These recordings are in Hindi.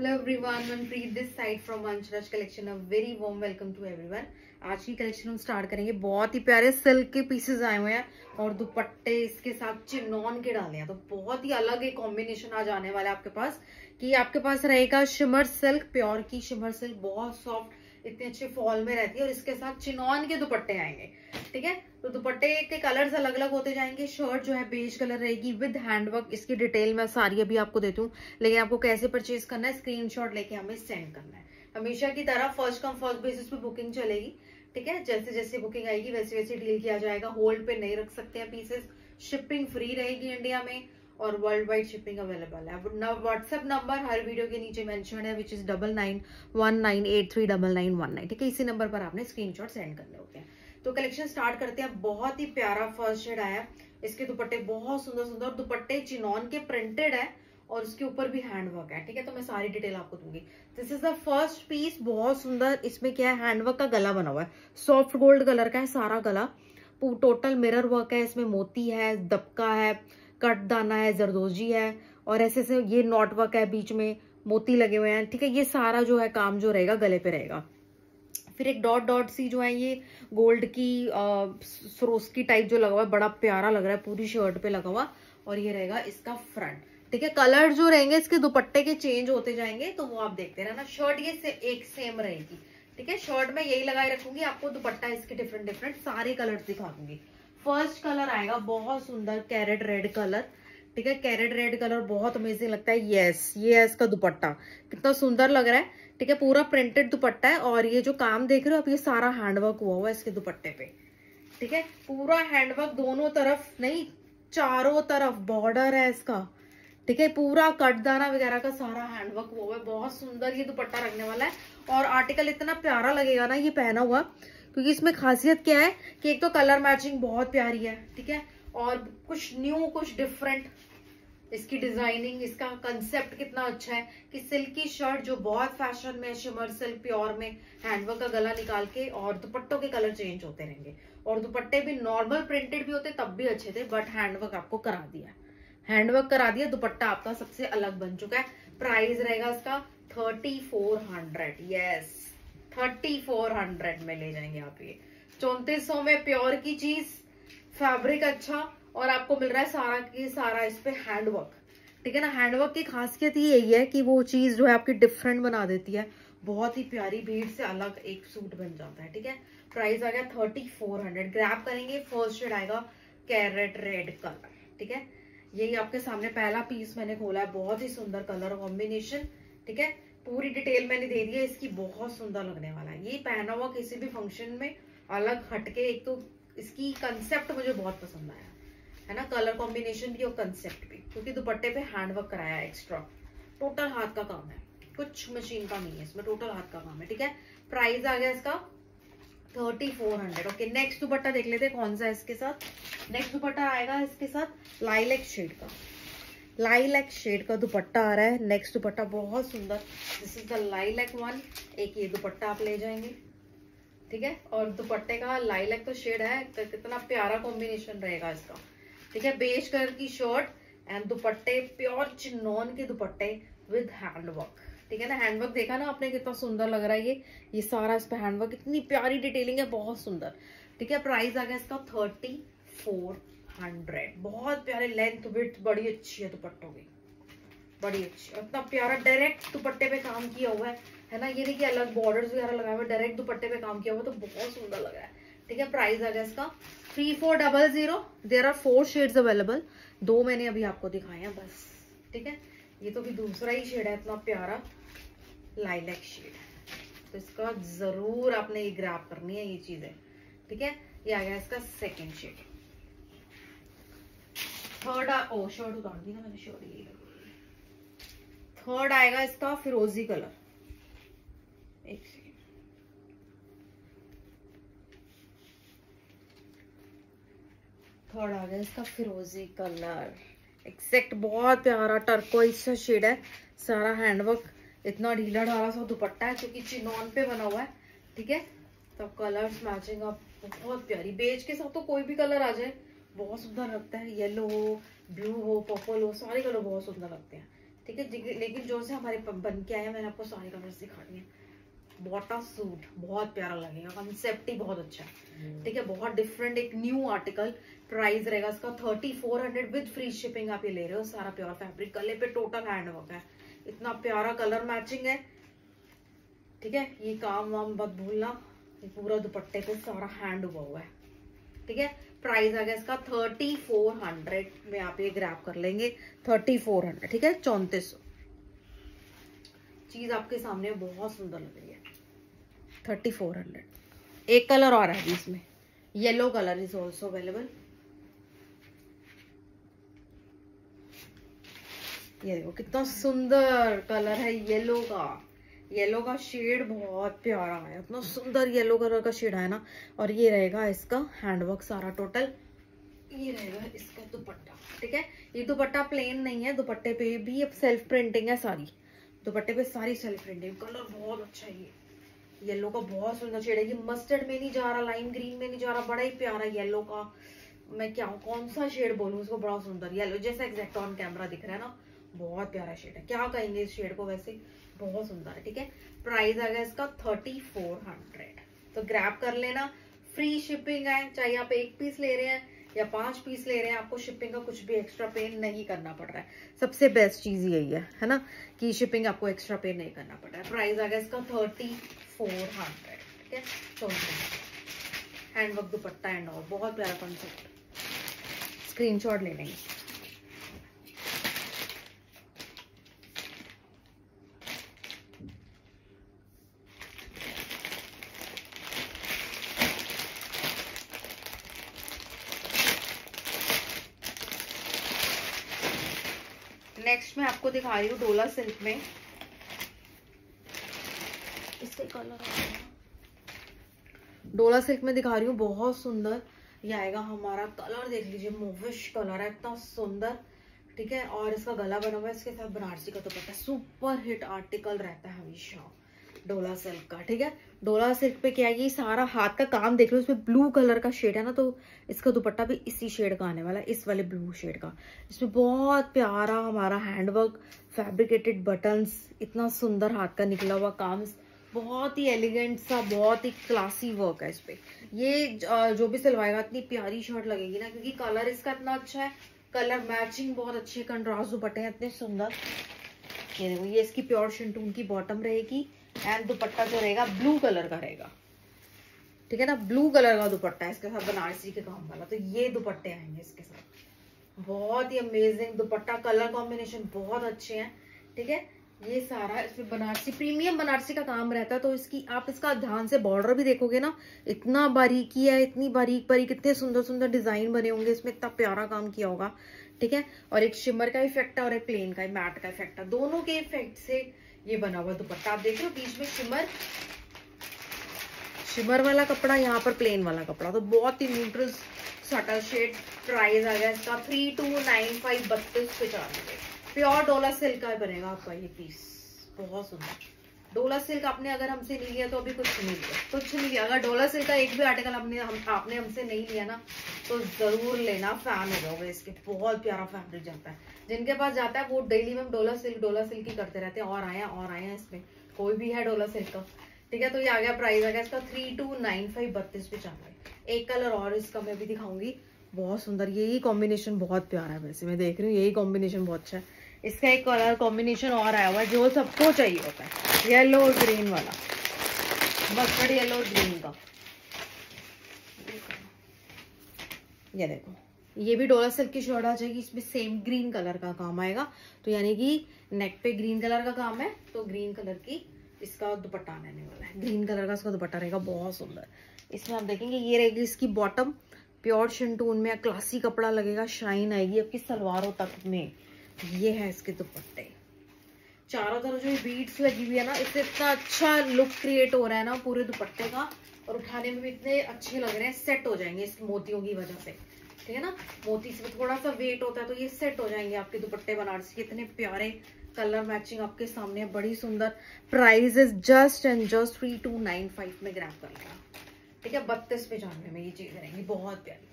Hello everyone Manpreet this side from Anshraj collection a very warm welcome to everyone आज की कलेक्शन हम स्टार्ट करेंगे। बहुत ही प्यारे सिल्क के पीसेस आए हुए हैं और दुपट्टे इसके साथ चिनॉन के डाले हैं। तो बहुत ही अलग एक कॉम्बिनेशन आज आने वाला है आपके पास कि आपके पास रहेगा शिमर सिल्क प्योर की शिमर सिल्क बहुत सॉफ्ट इतने अच्छे फॉल में रहती है और इसके साथ चिनॉन के दुपट्टे आएँगे। ठीक है? तो दुपट्टे के कलर्स अलग अलग होते जाएँगे। शर्ट जो है बेज कलर रहेगी विद हैंडवर्क इसकी डिटेल मैं सारी अभी आपको देती हूँ। लेकिन आपको कैसे परचेज करना है स्क्रीनशॉट लेके हमें सेंड करना है। हमेशा की तरह फ़र्स्ट कम फ़र्स्ट बेसिस पे बुकिंग चलेगी। ठीक है? जैसे जैसे बुकिंग आएगी, वैसे वैसे डील किया जाएगा। होल्ड पे नहीं रख सकते हैं पीसेस शिपिंग फ्री रहेगी इंडिया में और वर्ल्ड वाइड शिपिंग अवेलेबल है व्हाट्सएप नंबर हर वीडियो के नीचे मेंशन है which is double nine one nine eight three double nine one nine ठीक है? इसी नंबर पर आपने स्क्रीनशॉट सेंड करने होते हैं। तो कलेक्शन स्टार्ट करते हैं। बहुत ही प्यारा फ़र्स्ट शेड आया। इसके दुपट्टे बहुत सुंदर सुंदर। दुपट्टे चिनॉन के प्रिंटेड है और उसके ऊपर भी हैंडवर्क है, ठीक है? तो मैं सारी डिटेल आपको दूँगी। This is the first piece बहुत सुंदर। इसमें क्या है? हैंडवर्क का गला बना हुआ है। सॉफ्ट गोल्ड कलर का है सारा गला। टोटल मिरर वर्क है। इसमें मोती है, दबका है कट दाना है, जरदोजी है। और ऐसे ऐसे ये नॉट वर्क है बीच में। मोती लगे हुए हैं, ठीक है? ये सारा जो है काम जो रहेगा, गले पे रहेगा। फिर एक डॉट डॉट सी जो है ये गोल्ड की सरोस्की टाइप जो लगा हुआ है बड़ा प्यारा लग रहा है पूरी शर्ट पे लगा हुआ और ये रहेगा इसका फ्रंट ठीक है कलर जो रहेंगे इसके दुपट्टे के चेंज होते जाएँगे तो वो आप देखते रहना. शर्ट ये से, एक सेम रहेगी. ठीक है शर्ट में यही लगाए रखूँगी आपको दुपट्टा इसके डिफरेंट डिफरेंट सारे कलर दिखा दूँगी. फ़र्स्ट कलर आएगा बहुत सुंदर कैरेट रेड कलर ठीक है कैरेट रेड कलर बहुत अमेजिंग लगता है. यस ये है इसका दुपट्टा. कितना सुंदर लग रहा है. ठीक है, पूरा प्रिंटेड दुपट्टा है और ये जो काम देख रहे हो आप ये सारा हैंडवर्क हुआ हुआ है इसके दुपट्टे पे। ठीक है, पूरा हैंडवर्क दोनों तरफ़ नहीं, चारों तरफ़ बॉर्डर है इसका। ठीक है, पूरा कटदाना वगैरह का सारा हैंडवर्क हुआ है। बहुत सुंदर ये दुपट्टा रखने वाला है और आर्टिकल इतना प्यारा लगेगा ना ये पहना हुआ, क्योंकि इसमें खासियत क्या है कि एक तो कलर मैचिंग बहुत प्यारी है, ठीक है, और कुछ न्यू कुछ डिफरेंट इसकी डिज़ाइनिंग इसका कंसेप्ट कितना अच्छा है कि सिल्की शर्ट जो बहुत फ़ैशन में शिमर सिल्क प्योर में हैंडवर्क का गला निकाल के और दुपट्टों के कलर चेंज होते रहेंगे। और दुपट्टे भी नॉर्मल प्रिंटेड भी होते, तब भी अच्छे थे बट हैंडवर्क आपको करा दिया। हैंडवर्क करा दिया, दुपट्टा आपका सबसे अलग बन चुका है। प्राइस रहेगा इसका thirty four hundred yes thirty four hundred में ले जाएँगे आप ये। चौंतीस सौ में प्योर की चीज़ फैब्रिक अच्छा और आपको मिल रहा है सारा की सारा इस पे हैंडवर्क ठीक है ना? हैंडवर्क की खासियत ही यही है कि वो चीज़ जो है आपकी डिफरेंट बना देती है। बहुत ही प्यारी भीड़ से अलग एक सूट बन जाता है, ठीक है? प्राइस आ गया थर्टी फोर हंड्रेड ग्रैप करेंगे फ़र्स्ट शेड आएगा कैरेट रेड कलर ठीक है? यही आपके सामने पहला पीस मैंने खोला है। बहुत ही सुंदर कलर कॉम्बिनेशन ठीक है? पूरी डिटेल मैंने दे दी है, इसकी बहुत सुंदर लगने वाला है। ये पहना हुआ किसी भी फ़ंक्शन में अलग हटके, एक तो इसकी कंसेप्ट मुझे बहुत पसंद आया। है ना कलर कॉम्बिनेशन भी और कंसेप्ट भी, क्योंकि दुपट्टे पे हैंडवर्क कराया एक्स्ट्रा टोटल हाथ का काम है। कुछ मशीन का नहीं है इसमें टोटल हाथ का काम है, ठीक है? प्राइस आ गया इसका thirty four hundred okay next दुपट्टा देख लेते कौन सा है इसके साथ। नेक्स्ट दुपट्टा आएगा इसके साथ लाइलेक शेड का। लाइलैक शेड का दुपट्टा आ रहा है। नेक्स्ट दुपट्टा बहुत सुंदर। This is the lilac one एक ये दुपट्टा आप ले जाएँगे। ठीक है? और दुपट्टे का लाइलैक तो शेड है। कितना प्यारा कॉम्बिनेशन रहेगा इसका। ठीक है बेज कलर की शर्ट एंड दुपट्टे प्योर चिन्नौन के दुपट्टे विद हैंडवर्क ठीक है ना हैंडवर्क देखा ना आपने कितना सुंदर लग रहा है ये? ये सारा इस पर हैंडवर्क इतनी प्यारी डिटेलिंग है, बहुत सुंदर. ठीक है प्राइस आ गया इसका थर्टी फोर हंड्रेड बहुत प्यारे लेंथ विथ बड़ी अच्छी है दुपट्टों की. बड़ी अच्छी इतना प्यारा डायरेक्ट दुपट्टे पे काम किया हुआ है। है ना, ये नहीं कि अलग बॉर्डर्स वगैरह लगाए हुए डायरेक्ट दुपट्टे पे काम किया हुआ तो बहुत सुंदर लग रहा है। ठीक है प्राइस आ गया इसका three four double zero there are four shades available दो मैंने अभी आपको दिखाए हैं, बस, ठीक है? ये तो भी दूसरा ही शेड है, इतना प्यारा लाइलैक शेड तो इसका ज़रूर आपने ये ग्राफ करनी है, ये चीज़, ठीक है? ये आ गया इसका सेकेंड शेड थर्ड ओ शर्ट उतार दी ना मैंने शर्ट ये थर्ड आएगा इसका फिरोजी कलर एक सेकेंड थर्ड आ गया इसका फिरोजी कलर एक्जैक्ट बहुत प्यारा टर्को सा शेड है सारा हैंडवर्क इतना ढीला ढाला सा दुपट्टा है क्योंकि चिनॉन पे बना हुआ है ठीक है? तो कलर्स मैचिंग अब बहुत प्यारी। बेज के साथ तो कोई भी कलर आ जाए बहुत सुंदर लगता है। येलो हो ब्लू हो पर्पल हो सारे कलर बहुत सुंदर लगते हैं ठीक है? लेकिन जो से हमारे बन के आए हैं मैंने आपको सारे कलर्स दिखा दिए बॉटा सूट बहुत प्यारा लगेगा कंसेप्ट ही बहुत अच्छा है हम्म। ठीक है? बहुत डिफरेंट एक न्यू आर्टिकल प्राइस रहेगा इसका thirty four hundred with free shipping आप ये ले रहे हो, सारा प्योर फैब्रिक गले पे टोटल हैंड वर्क है। इतना प्यारा कलर मैचिंग है। ठीक है? ये काम वाम मत भूलना पूरा दुपट्टे पे सारा हैंड हुआ हुआ है। ठीक है? प्राइस आ गया इसका थर्टी फोर हंड्रेड में आप ये ग्रैप कर लेंगे थर्टी फोर हंड्रेड ठीक है? चौंतीस सौ। चीज़ आपके सामने बहुत सुंदर लग रही है। थर्टी फोर हंड्रेड एक कलर और है इसमें। Yellow colour is also available ये देखो कितना सुंदर कलर है येलो का। येलो का शेड बहुत प्यारा है। इतना सुंदर येलो कलर का शेड है ना। और ये रहेगा इसका हैंडवर्क सारा टोटल ये रहेगा इसका दुपट्टा, ठीक है? ये दुपट्टा प्लेन नहीं है, दुपट्टे पे भी अब सेल्फ प्रिंटिंग है सारी। दुपट्टे पे सारी सेल्फ प्रिंटिंग कलर बहुत अच्छा है ये। येलो का बहुत सुंदर शेड है। ये मस्टर्ड में नहीं जा रहा लाइम ग्रीन में नहीं जा रहा, बड़ा ही प्यारा येलो का। मैं क्या कौन सा शेड बोलूँ? उसको बड़ा सुंदर येलो, जैसा एग्जैक्ट ऑन कैमरा दिख रहा है ना। बहुत प्यारा शेड है। क्या कहेंगे इस शेड को वैसे? बहुत सुंदर है, ठीक है? प्राइस आ गया इसका थर्टी फोर हंड्रेड। तो ग्रैप कर लेना। फ्री शिपिंग है, चाहे आप एक पीस ले रहे हैं या पाँच पीस ले रहे हैं, आपको शिपिंग का कुछ भी एक्स्ट्रा पे नहीं करना पड़ रहा है। सबसे बेस्ट चीज़ यही है है ना? कि शिपिंग आपको एक्स्ट्रा पे नहीं करना पड़ रहा है। प्राइस आ गया इसका थर्टी फोर हंड्रेड, ठीक है? हैंडवर्क दुपट्टा एंड और बहुत प्यारा कॉन्सेप्ट स्क्रीनशॉट ले लेंगे नेक्स्ट मैं आपको दिखा रही हूँ डोला सिल्क में। इससे कलर डोला सिल्क में दिखा रही हूँ बहुत सुंदर। ये आएगा हमारा कलर देख लीजिए मूविश कलर है इतना सुंदर। ठीक है? और इसका गला बना हुआ है इसके साथ बनारसी का तो पता है सुपर हिट आर्टिकल रहता है हमेशा। डोला सिल्क का, ठीक है? डोला सिल्क पे क्या है ये सारा हाथ का काम देख लो, इसमें ब्लू कलर का शेड है ना तो इसका दुपट्टा भी इसी शेड का आने वाला है, इस वाले ब्लू शेड का। इसमें बहुत प्यारा हमारा हैंडवर्क फैब्रिकेटेड बटन्स इतना सुंदर हाथ का निकला हुआ काम, बहुत ही एलिगेंट सा, बहुत ही क्लासी वर्क है इस पे। ये जो भी सिलवाएगा, इतनी प्यारी शर्ट लगेगी ना, क्योंकि कलर इसका इतना अच्छा है कलर मैचिंग बहुत अच्छी कंट्रास्ट दुपट्टे हैं, इतने सुंदर। ये देखो, ये इसकी प्योर शिंटून की बॉटम रहेगी। एंड दुपट्टा जो रहेगा ब्लू कलर का रहेगा। ठीक है ना? ब्लू कलर का दुपट्टा है, इसके साथ बनारसी के काम वाला। तो ये दुपट्टे आएँगे इसके साथ। बहुत ही अमेजिंग दुपट्टा कलर कॉम्बिनेशन बहुत अच्छे हैं। ठीक है? ये सारा इसमें बनारसी प्रीमियम बनारसी का काम रहता है तो इसकी, आप इसका ध्यान से बॉर्डर भी देखोगे ना, इतना बारीकी है, इतनी बारीक बारीक, इतने सुंदर सुंदर डिज़ाइन बने होंगे, इसमें इतना प्यारा काम किया होगा। ठीक है? और एक शिमर का इफ़ेक्ट है और एक प्लेन का मैट का इफ़ेक्ट है। दोनों के इफ़ेक्ट से ये बना हुआ दुपट्टा। आप देख रहे हो बीच में शिमर शिमर वाला कपड़ा, यहाँ पर प्लेन वाला कपड़ा। तो बहुत ही न्यूट्रल सटल शेड प्राइस आ गया इसका। थ्री टू नाइन फाइव बत्तीस पचानवे प्योर डोला सिल्क का बनेगा आपका ये पीस बहुत सुंदर। डोला सिल्क आपने अगर हमसे नहीं लिया तो अभी कुछ नहीं लिया। कुछ नहीं लिया। अगर डोला सिल्क का एक भी आर्टिकल आपने हम, आपने हमसे नहीं लिया ना तो ज़रूर लेना। फ़ैन हो जाओगे इसके। बहुत प्यारा फैब्रिक जाता है। जिनके पास जाता है वो डेली में डोला सिल्क डोला सिल्क ही करते रहते हैं। और आया और आया इसमें। कोई भी है डोला सिल्क का। ठीक है तो ये आ गया प्राइस आ गया इसका थ्री टू नाइन फाइव बत्तीस पचानवे। एक कलर और इसका मैं भी दिखाऊँगी। बहुत सुंदर। यही कॉम्बिनेशन बहुत प्यारा है वैसे। मैं देख रही हूँ यही कॉम्बिनेशन बहुत अच्छा है। इसका एक कलर कॉम्बिनेशन और आया हुआ है, जो सबको चाहिए होता है। येलो और ग्रीन वाला। मस्टर्ड येलो और ग्रीन का। ये देखो। ये भी डोला सिल्क की शर्ट आ जाएगी, इसमें सेम ग्रीन कलर का काम आएगा। तो यानी कि नेक पे ग्रीन कलर का काम है तो ग्रीन कलर की इसका दुपट्टा आने वाला है। ग्रीन कलर का इसका दुपट्टा रहेगा, बहुत सुंदर। इसमें आप देखेंगे, ये रहेगी इसकी बॉटम प्योर शिंटून में क्लासी कपड़ा लगेगा शाइन आएगी आपकी सलवारों तक में। ये है इसके दुपट्टे। चारों तरफ़ जो बीड्स लगी हुई है ना, इससे इतना अच्छा लुक क्रिएट हो रहा है ना पूरे दुपट्टे का, और उठाने में भी इतने अच्छे लग रहे हैं सेट हो जाएँगे इस मोतियों की वजह से। ठीक है ना? मोती से थोड़ा सा वेट होता है तो ये सेट हो जाएँगे आपके दुपट्टे बनारसी के। इतने प्यारे कलर मैचिंग आपके सामने बड़ी सुंदर price is just and just three two nine five में ग्रैप कर लेगा ठीक है? बत्तीस पे जानवे में ये चीज़ रहेंगी, बहुत प्यारी।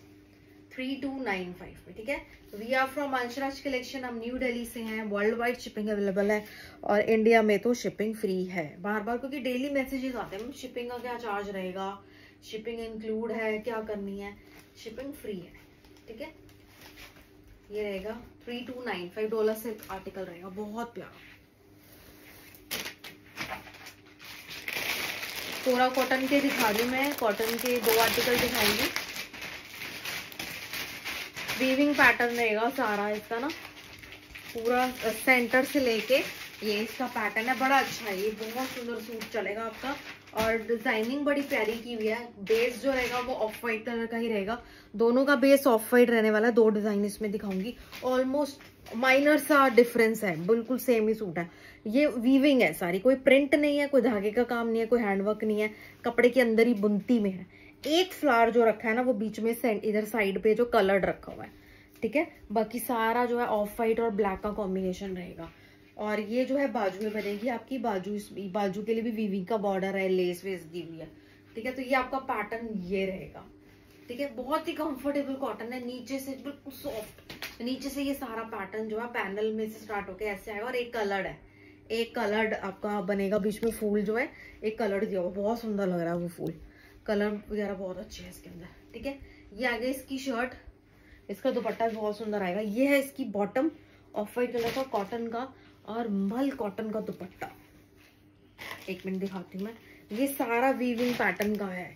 थ्री टू नाइन फाइव में ठीक है? We are from Anshraj collection हम न्यू दिल्ली से हैं वर्ल्ड वाइड शिपिंग अवेलेबल है, और इंडिया में तो शिपिंग फ्री है। बार बार क्योंकि डेली मैसेजेस आते हैं शिपिंग का क्या चार्ज रहेगा? शिपिंग इंक्लूड है, क्या करनी है? शिपिंग फ्री है, ठीक है? ये रहेगा three two nine five dollar से आर्टिकल रहेगा, बहुत प्यारा। पूरा कॉटन के दिखा रही मैं कॉटन के दो आर्टिकल दिखाऊँगी वीविंग पैटर्न रहेगा सारा इसका ना। पूरा सेंटर से लेके ये इसका पैटर्न है। बड़ा अच्छा है ये, बहुत सुंदर सूट चलेगा आपका। और डिज़ाइनिंग बड़ी प्यारी की हुई है। बेस जो रहेगा वो ऑफ़ वाइट कलर का ही रहेगा। दोनों का बेस ऑफ़ वाइट रहने वाला है। दो डिज़ाइन इसमें दिखाऊँगी। ऑलमोस्ट माइनर सा डिफरेंस है। बिल्कुल सेम ही सूट है। ये वीविंग है सारी। कोई प्रिंट नहीं है, कोई धागे का काम नहीं है, कोई हैंडवर्क नहीं है। कपड़े के अंदर ही बुनती में है। एक फ्लावर जो रखा है ना, वो बीच में इधर साइड पे जो कलर्ड रखा हुआ है, ठीक है? बाकी सारा जो है ऑफ़ वाइट और ब्लैक का कॉम्बिनेशन रहेगा। और ये जो है बाजू में बनेगी आपकी, बाजू बाजू के लिए भी वीविंग का बॉर्डर है लेस वेस दी हुई है, ठीक है? तो ये आपका पैटर्न ये रहेगा, ठीक है? बहुत ही कंफर्टेबल कॉटन है, नीचे से बिल्कुल सॉफ्ट नीचे से ये सारा पैटर्न जो है पैनल में से स्टार्ट होके ऐसे आएगा और एक कलर्ड है। एक कलर्ड आपका बनेगा, बीच में फूल जो है, एक कलर्ड दिया हुआ, बहुत सुंदर लग रहा है वो फूल। कलर वगैरह बहुत अच्छे है इसके अंदर, ठीक है? ये आ गया इसकी शर्ट इसका दुपट्टा भी बहुत सुंदर आएगा। ये है इसकी बॉटम ऑफ़ वाइट कलर का कॉटन का और मल कॉटन का दुपट्टा। एक मिनट दिखाती हूँ मैं। ये सारा वीविंग पैटर्न का है।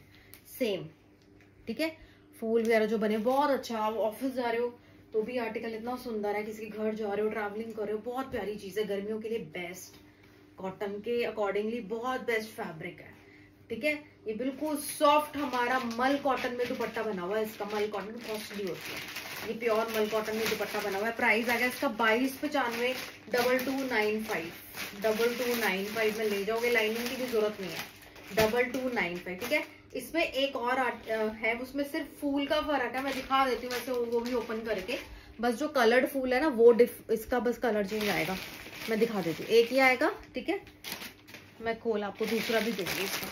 सेम ठीक है? फूल वगैरह जो बने, बहुत अच्छा। आप ऑफ़िस जा रहे हो तो भी आर्टिकल इतना सुंदर है, किसी के घर जा रहे हो ट्रैवलिंग कर रहे हो, बहुत प्यारी चीज़ है। गर्मियों के लिए बेस्ट कॉटन के अकॉर्डिंगली बहुत बेस्ट फैब्रिक है, ठीक है? ये बिल्कुल सॉफ्ट हमारा मल कॉटन में दुपट्टा बना हुआ है, इसका मल कॉटन कॉस्टली होती है। ये प्योर मल कॉटन में दुपट्टा बना हुआ है। प्राइस आ गया इसका बाईस पचानवे double two nine five double two nine five में ले जाओगे लाइनिंग की भी ज़रूरत नहीं है। डबल टू नाइन फाइव ठीक है? इसमें एक और है, उसमें सिर्फ़ फूल का फ़र्क है, मैं दिखा देती हूँ वैसे, वो भी ओपन करके। बस जो कलर्ड फूल है ना, वो इसका बस कलर चेंज आएगा। मैं दिखा देती हूँ। एक ही आएगा, ठीक है? मैं खोल, आपको दूसरा भी दूँगी इसका।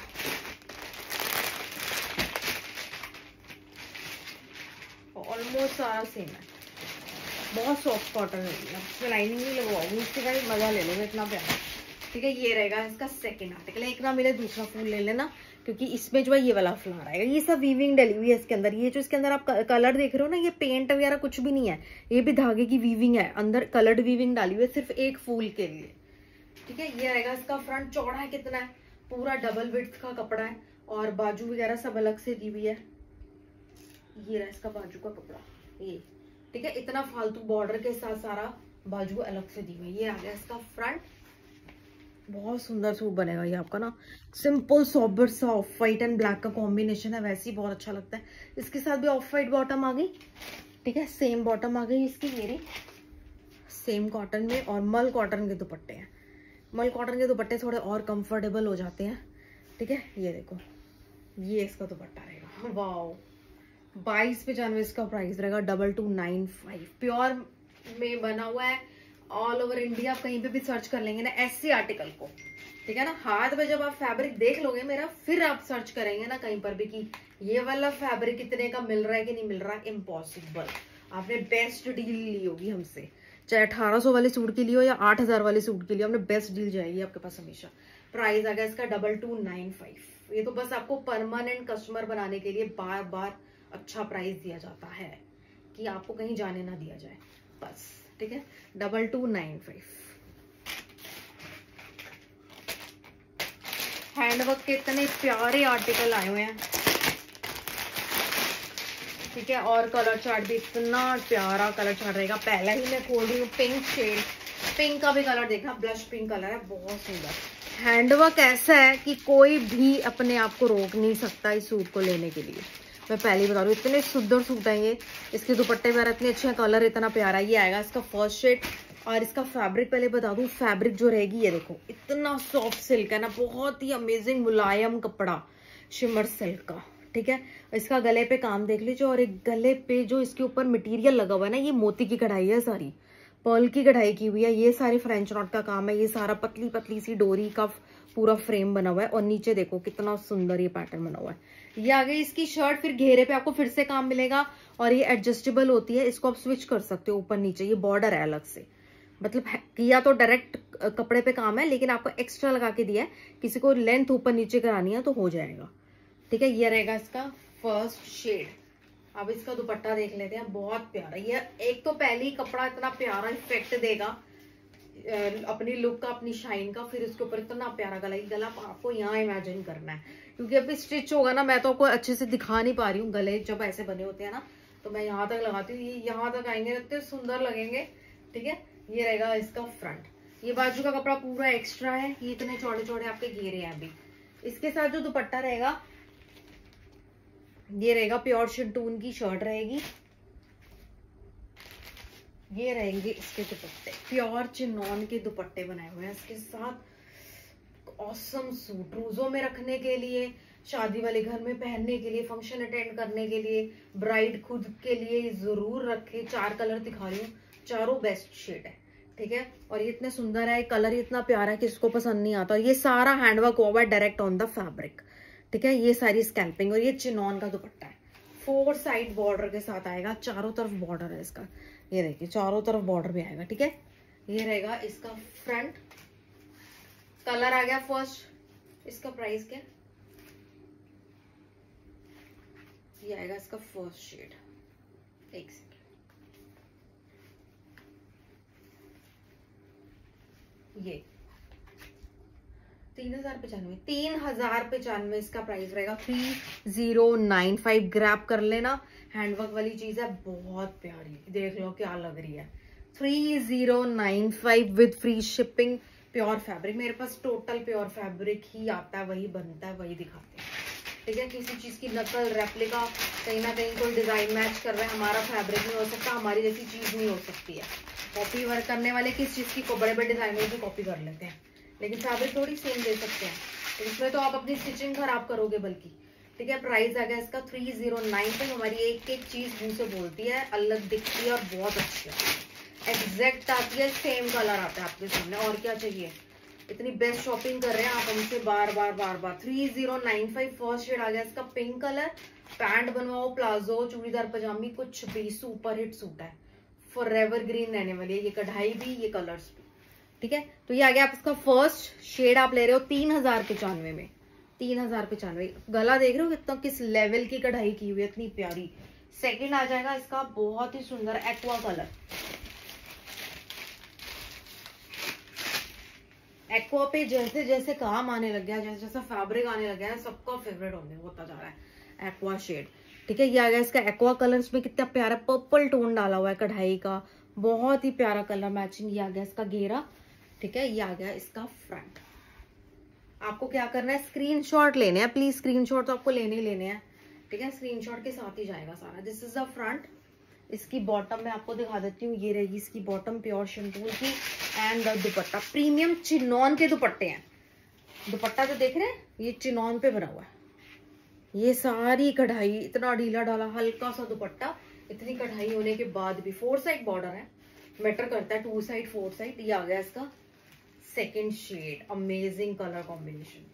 ऑलमोस्ट सारा सेम है। बहुत सॉफ्ट कॉटन है। इसमें लाइनिंग नहीं लगवाऊँगी इसके का मज़ा ले लो, इतना प्यारा। ठीक है, ये रहेगा इसका सेकेंड आर्टिकल एक ना मिले दूसरा फूल ले लेना, क्योंकि इसमें जो है ये वाला फ्लावर आएगा। ये सब वीविंग डली हुई है इसके अंदर, ये जो इसके अंदर आप कलर देख रहे हो ना, ये पेंट वगैरह कुछ भी नहीं है। ये भी धागे की वीविंग है, अंदर कलर्ड वीविंग डाली हुई है सिर्फ़ एक फूल के लिए। ठीक है, ये रहेगा इसका फ्रंट चौड़ा है कितना है? पूरा डबल विथ का कपड़ा है और बाजू वगैरह सब अलग से दी हुई है। ये रहा इसका बाजू का कपड़ा, ये। ठीक है, इतना फालतू बॉर्डर के साथ सारा बाजू अलग से दी हुई ये आ गया इसका फ्रंट बहुत सुंदर सूट बनेगा ये आपका ना। सिंपल सॉबर सा ऑफ़ वाइट एंड ब्लैक का कॉम्बिनेशन है, वैसे ही बहुत अच्छा लगता है। इसके साथ भी ऑफ़ वाइट बॉटम आ गई। ठीक है सेम बॉटम आ गई इसकी मेरी। सेम कॉटन में और मल कॉटन के दुपट्टे हैं। मल कॉटन के दुपट्टे थोड़े और कंफर्टेबल हो जाते हैं। ठीक है, ये देखो। ये इसका दुपट्टा रहेगा। वाह बाईस पचानवे इसका प्राइस रहेगा double two nine five pure में बना हुआ है ऑल ओवर इंडिया आप कहीं पे भी सर्च कर लेंगे ना ऐसे आर्टिकल को। ठीक है ना? हाथ में जब आप फैब्रिक देख लोगे मेरा, फिर आप सर्च करेंगे ना कहीं पर भी कि ये वाला फैब्रिक कितने का मिल रहा है कि नहीं मिल रहा? इम्पॉसिबल आपने बेस्ट डील ली होगी हमसे। चाहे अठारह सौ वाले सूट के लिए हो या आठ हज़ार वाले सूट के लिए आपने बेस्ट डील जाएगी आपके पास हमेशा। प्राइस आ गया इसका डबल टू नाइन फाइव ये तो बस आपको परमानेंट कस्टमर बनाने के लिए बार बार अच्छा प्राइस दिया जाता है कि आपको कहीं जाने ना दिया जाए। बस, ठीक है? Double two nine five handwork के इतने प्यारे आर्टिकल आए हुए हैं। ठीक है? और कलर चार्ट भी इतना प्यारा कलर चार्ट रहेगा। पहला ही मैं खोल रही हूँ पिंक शेड पिंक का भी कलर देखना ब्लश पिंक कलर है, बहुत सुंदर। हैंडवर्क ऐसा है कि कोई भी अपने आप को रोक नहीं सकता इस सूट को लेने के लिए। मैं पहले ही बता रही हूँ, इतने सुंदर सूट है ये। इसके दुपट्टे वगैरह इतने अच्छे कलर इतना प्यारा ये आएगा। इसका फ़र्स्ट शेड और इसका फैब्रिक पहले बता दूँ फैब्रिक जो रहेगी, ये देखो, इतना सॉफ्ट सिल्क है ना, बहुत ही अमेजिंग मुलायम कपड़ा शिमर सिल्क का, ठीक है? इसका गले पे काम देख लीजिए, और एक गले पे जो इसके ऊपर मटेरियल लगा हुआ है ना, ये मोती की कढ़ाई है सारी पर्ल की कढ़ाई की हुई है। ये सारे फ्रेंच नॉट का काम है, ये सारा पतली पतली सी डोरी का पूरा फ्रेम बना हुआ है, और नीचे देखो कितना सुंदर ये पैटर्न बना हुआ है। ये आ गई इसकी शर्ट फिर घेरे पे आपको फिर से काम मिलेगा और ये एडजस्टेबल होती है, इसको आप स्विच कर सकते हो ऊपर नीचे, ये बॉर्डर है अलग से। मतलब किया तो डायरेक्ट कपड़े पे काम है, लेकिन आपको एक्स्ट्रा लगा के दिया है, किसी को लेंथ ऊपर नीचे करानी है तो हो जाएगा। ठीक है, ये रहेगा इसका फ़र्स्ट शेड अब इसका दुपट्टा देख लेते हैं, बहुत प्यारा। ये एक तो पहले ही कपड़ा इतना प्यारा इफ़ेक्ट देगा। अपनी लुक का, अपनी शाइन का, फिर उसके ऊपर इतना प्यारा गला गला आपको यहाँ इमेजिन करना है। क्योंकि अभी स्टिच होगा ना, मैं तो आपको अच्छे से दिखा नहीं पा रही हूँ गले, जब ऐसे बने होते हैं ना तो मैं यहाँ तक लगाती हूँ, ये यहाँ तक आएँगे, इतने सुंदर लगेंगे, ठीक है? ये रहेगा इसका फ्रंट ये बाजू का कपड़ा पूरा एक्स्ट्रा है, ये इतने चौड़े चौड़े आपके घेरे हैं अभी। इसके साथ जो दुपट्टा रहेगा, ये रहेगा प्योर शिंटून की शर्ट रहेगी। ये रहेंगे इसके दुपट्टे। प्योर चिनॉन के दुपट्टे बनाए हुए हैं इसके साथ। ऑसम सूट रूजों में रखने के लिए, शादी वाले घर में पहनने के लिए फ़ंक्शन अटेंड करने के लिए ब्राइड खुद के लिए ज़रूर रखे। चार कलर दिखा रही हूँ। चारों बेस्ट शेड है, ठीक है? और ये इतने सुंदर है कलर इतना प्यारा है किसको पसंद नहीं आता। और ये सारा हैंडवर्क हुआ है डायरेक्ट ऑन द फैब्रिक ठीक है? ये सारी स्कैल्पिंग और ये चिनॉन का दुपट्टा है। फोर साइड बॉर्डर के साथ आएगा, चारों तरफ़ बॉर्डर है इसका। ये देखिए, चारों तरफ़ बॉर्डर भी आएगा, ठीक है? ये रहेगा इसका फ्रंट कलर आ गया फ़र्स्ट इसका प्राइस क्या? ये आएगा इसका फ़र्स्ट शेड एक सेकेंड ये. तीन हज़ार पचानवे. तीन हज़ार पचानवे इसका प्राइस रहेगा. Three zero nine five grab कर लेना. हैंडवर्क वाली चीज़ है, बहुत प्यारी। देख लो क्या लग रही है। Three zero nine five with free shipping pure fabric मेरे पास टोटल प्योर फैब्रिक ही आता है, वही बनता है, वही दिखाते हैं। ठीक है, किसी चीज़ की नकल रेप्लिका कहीं ना कहीं कोई डिज़ाइन मैच कर रहा है, हमारा फैब्रिक नहीं हो सकता, हमारी जैसी चीज़ नहीं हो सकती है। कॉपी वर्क करने वाले किस चीज़ की, बड़े बड़े डिज़ाइनर भी कॉपी कर लेते हैं। लेकिन फैब्रिक थोड़ी सेम दे सकते हैं। तो इसमें तो आप अपनी स्टिचिंग खराब करोगे बल्कि। ठीक है प्राइस आ गया इसका थ्री ज़ीरो नाइन पे। हमारी एक एक चीज़ मुँह से बोलती है, अलग दिखती है और बहुत अच्छी है। एग्जैक्ट आती है सेम कलर आता है आपके सामने। और क्या चाहिए? इतनी बेस्ट शॉपिंग कर रहे हैं आप हमसे बार बार बार बार। Three zero nine five first shade आ गया इसका पिंक कलर पैंट बनवाओ प्लाजो चूड़ीदार, पजामी, कुछ भी सुपर हिट सूट है। फॉर एवर ग्रीन रहने वाली है, ये कढ़ाई भी, ये कलर्स भी। ठीक है तो ये आ गया आप इसका फ़र्स्ट शेड आप ले रहे हो तीन हज़ार पचानवे में। तीन हज़ार पचानवे गला देख रहे हो कितना, किस लेवल की कढ़ाई की हुई है, इतनी प्यारी। सेकंड आ जाएगा इसका बहुत ही सुंदर एक्वा कलर एक्वा पे जैसे जैसे काम आने लग गया, जैसे जैसे फैब्रिक आने लग गया, सबका फेवरेट होने होता जा रहा है एक्वा शेड ठीक है, ये आ गया इसका एक्वा कलर इसमें कितना प्यारा पर्पल टोन डाला हुआ है कढ़ाई का। बहुत ही प्यारा कलर मैचिंग ये आ गया इसका घेरा। ठीक है, ये आ गया इसका फ्रंट आपको क्या करना है? स्क्रीनशॉट लेने हैं। प्लीज़ स्क्रीनशॉट तो आपको लेने ही लेने हैं। ठीक है? स्क्रीनशॉट के साथ ही जाएगा सारा। दिस इज़ द फ्रंट इसकी बॉटम में आपको दिखा देती हूँ। ये रहेगी इसकी बॉटम प्योर शंटूल की एंड दुपट्टा। प्रीमियम चिनॉन के दुपट्टे हैं। दुपट्टा जो देख रहे हैं? ये चिनॉन पे बना हुआ है। ये सारी कढ़ाई, इतना ढीला ढाला, हल्का सा दुपट्टा। इतनी कढ़ाई होने के बाद भी फोर साइड बॉर्डर है। मैटर करता है टू साइड फोर साइड ये आ गया इसका। Second shade amazing colour combination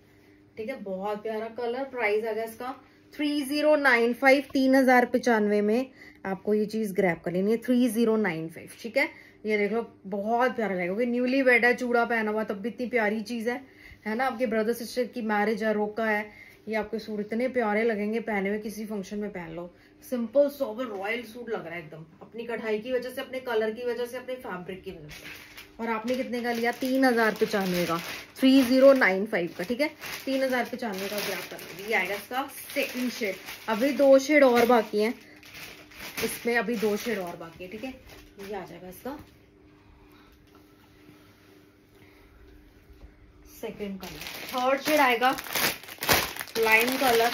ठीक है, बहुत प्यारा कलर प्राइस आ गया इसका थ्री ज़ीरो नाइन फाइव तीन हज़ार पचानवे में आपको ये चीज़ ग्रैप कर लेनी है। थ्री ज़ीरो नाइन फाइव ठीक है? ये देख लो, बहुत प्यारा लगेगा। क्योंकि न्यूली वेड है चूड़ा पहना हुआ, तब भी इतनी प्यारी चीज़ है। है ना? आपके ब्रदर सिस्टर की मैरिज है, रोका है। ये आपके सूट इतने प्यारे लगेंगे, पहने हुए किसी फ़ंक्शन में पहन लो। सिंपल सोबर रॉयल सूट लग रहा है एकदम। अपनी कढ़ाई की वजह से, अपने कलर की वजह से, अपने फैब्रिक की वजह से। और आपने कितने का लिया? तीन हज़ार पचानवे का। थ्री ज़ीरो नाइन फाइव का, ठीक है? तीन हज़ार पचानवे का ग्राफ कर ये आएगा इसका सेकंड शेड अभी दो शेड और बाकी हैं। इसमें अभी दो शेड और बाकी है, ठीक है? ये आ जाएगा इसका सेकंड कलर थर्ड शेड आएगा। लाइन कलर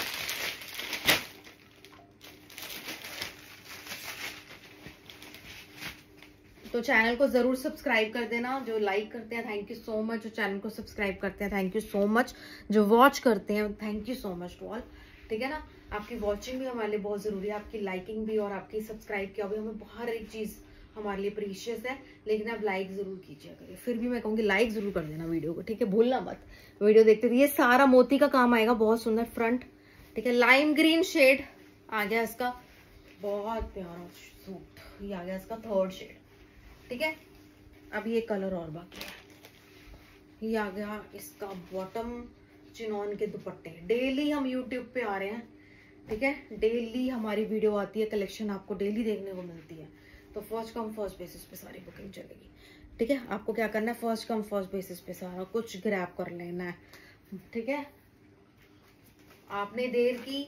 तो चैनल को ज़रूर सब्सक्राइब कर देना, जो लाइक करते हैं थैंक यू सो मच जो चैनल को सब्सक्राइब करते हैं थैंक यू सो मच जो वॉच करते हैं thank you so much to all ठीक है ना? आपकी वॉचिंग भी हमारे लिए बहुत ज़रूरी है, आपकी लाइकिंग भी और आपकी सब्सक्राइब किया भी हमें हर एक चीज़ हमारे लिए प्रीशियस है, लेकिन आप लाइक ज़रूर कीजिए करिए। फिर भी मैं कहूँगी लाइक ज़रूर कर देना वीडियो को, ठीक है? भूलना मत। वीडियो देखते थे ये सारा मोती का काम आएगा, बहुत सुंदर फ्रंट ठीक है? लाइम ग्रीन शेड आ गया इसका, बहुत प्यारा सूट ये आ गया इसका थर्ड शेड ठीक है? अब ये कलर और बाकी है। ये आ गया इसका बॉटम चिनौन के दुपट्टे। डेली हम यूट्यूब पे आ रहे हैं, ठीक है? डेली हमारी वीडियो आती है कलेक्शन आपको डेली देखने को मिलती है। तो फ़र्स्ट कम फ़र्स्ट बेसिस पे सारी बुकिंग चलेगी। ठीक है? आपको क्या करना है? फ़र्स्ट कम फ़र्स्ट बेसिस पे सारा कुछ ग्रैप कर लेना है। ठीक है? आपने देर की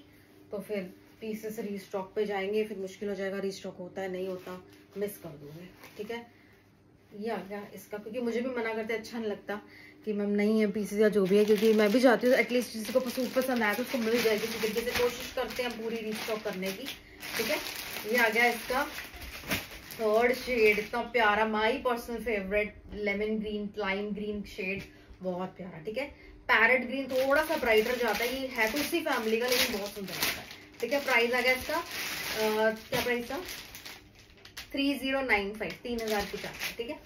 तो फिर पीसेस रीस्टॉक पे जाएँगे, फिर मुश्किल हो जाएगा रीस्टॉक होता है, नहीं होता मिस कर दोगे, ठीक है? ये आ गया इसका, क्योंकि मुझे भी मना करते अच्छा नहीं लगता कि मैम नहीं है पीसेस या जो भी है, क्योंकि मैं भी चाहती हूँ एटलीस्ट किसी को सूट पसंद आया तो उसको मिल जाए किसी तरीके से कोशिश करते हैं पूरी रीस्टॉक करने की, ठीक है? ये आ गया इसका थर्ड शेड इतना प्यारा my personal favourite lemon green lime green shade बहुत प्यारा, ठीक है? पैरेट ग्रीन थोड़ा सा ब्राइटर जाता है, ये है तो इसी फैमिली का, लेकिन बहुत सुंदर लगता है। ठीक है प्राइस आ गया इसका क्या प्राइस था? थ्री ज़ीरो नाइन फाइव तीन हज़ार पचानवे, ठीक है?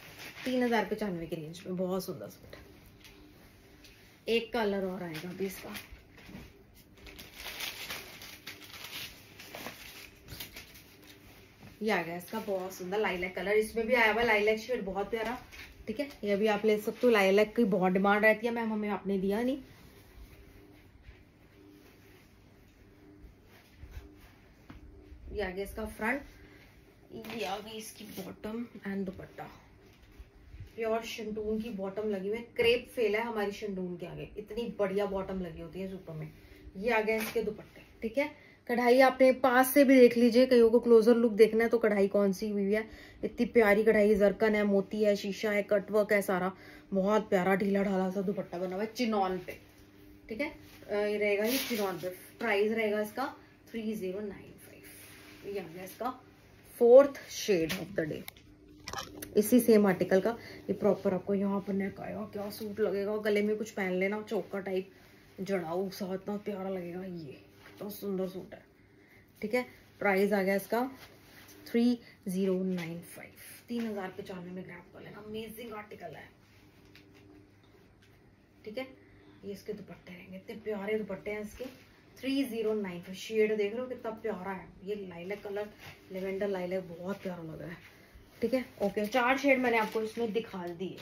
तीन हज़ार पचानवे की रेंज में, बहुत सुंदर सूट एक कलर और आएगा अभी इसका। ये आ गया इसका, बहुत सुंदर लाइलैक कलर इसमें भी आया हुआ लाइलैक शेड बहुत प्यारा, ठीक है? ये भी आप ले सकते हो लाइलैक की बहुत डिमांड रहती है मैम हमें आपने दिया नहीं। आ गया इसका फ्रंट ये आ गई इसकी बॉटम एंड दुपट्टा. प्योर शिंटून की बॉटम लगी हुई. है क्रेप फेल है हमारी शिंटून के आगे. इतनी बढ़िया बॉटम लगी होती है सूटों में. ये आ गया इसके दुपट्टे. ठीक है? कढ़ाई आपने पास से भी देख लीजिए. कईयों को क्लोजर लुक देखना है तो कढ़ाई कौन सी हुई है? इतनी प्यारी कढ़ाई, जरकन है, मोती है, शीशा है कटवर्क है सारा. बहुत प्यारा ढीला ढाला सा दुपट्टा बना हुआ है चिनौन पे. ठीक है? ये रहेगा ये चिनौन पे. प्राइस रहेगा इसका थ्री इसका fourth shade of the day इसी सेम आर्टिकल का, ये प्रॉपर आपको यहाँ पर नेक आएगा क्या सूट लगेगा, गले में कुछ पहन लेना, चौका टाइप जड़ाऊ सा, इतना प्यारा लगेगा, ये इतना सुंदर सूट है। ठीक है प्राइस आ गया इसका थ्री ज़ीरो नाइन फाइव तीन हज़ार पचानवे में ग्रैप कर लेना अमेजिंग आर्टिकल है। ठीक है, ये इसके दुपट्टे रहेंगे, इतने प्यारे दुपट्टे हैं इसके। Three zero nine five shade देख रहे हो कितना प्यारा है। ये लाइलैक कलर लेवेंडर लाइलैक बहुत प्यारा लग रहा है। ठीक है? ओके चार शेड मैंने आपको इसमें दिखा दिए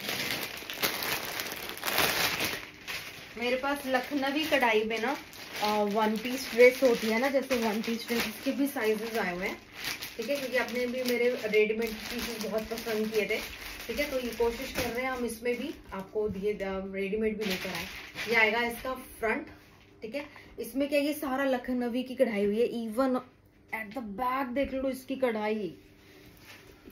मेरे पास लखनवी कढ़ाई में ना वन पीस ड्रेस होती है ना, जैसे वन पीस ड्रेस इसके भी साइजेस आए हुए हैं। ठीक है? क्योंकि आपने भी मेरे रेडीमेड पीसेस बहुत पसंद किए थे। ठीक है? तो ये कोशिश कर रहे हैं हम इसमें भी आपको दिए रेडीमेड भी लेकर आए। ये आएगा इसका फ्रंट ठीक है? इसमें क्या ये सारा लखनवी की कढ़ाई हुई है इवन एट द बैक देख लो इसकी कढ़ाई।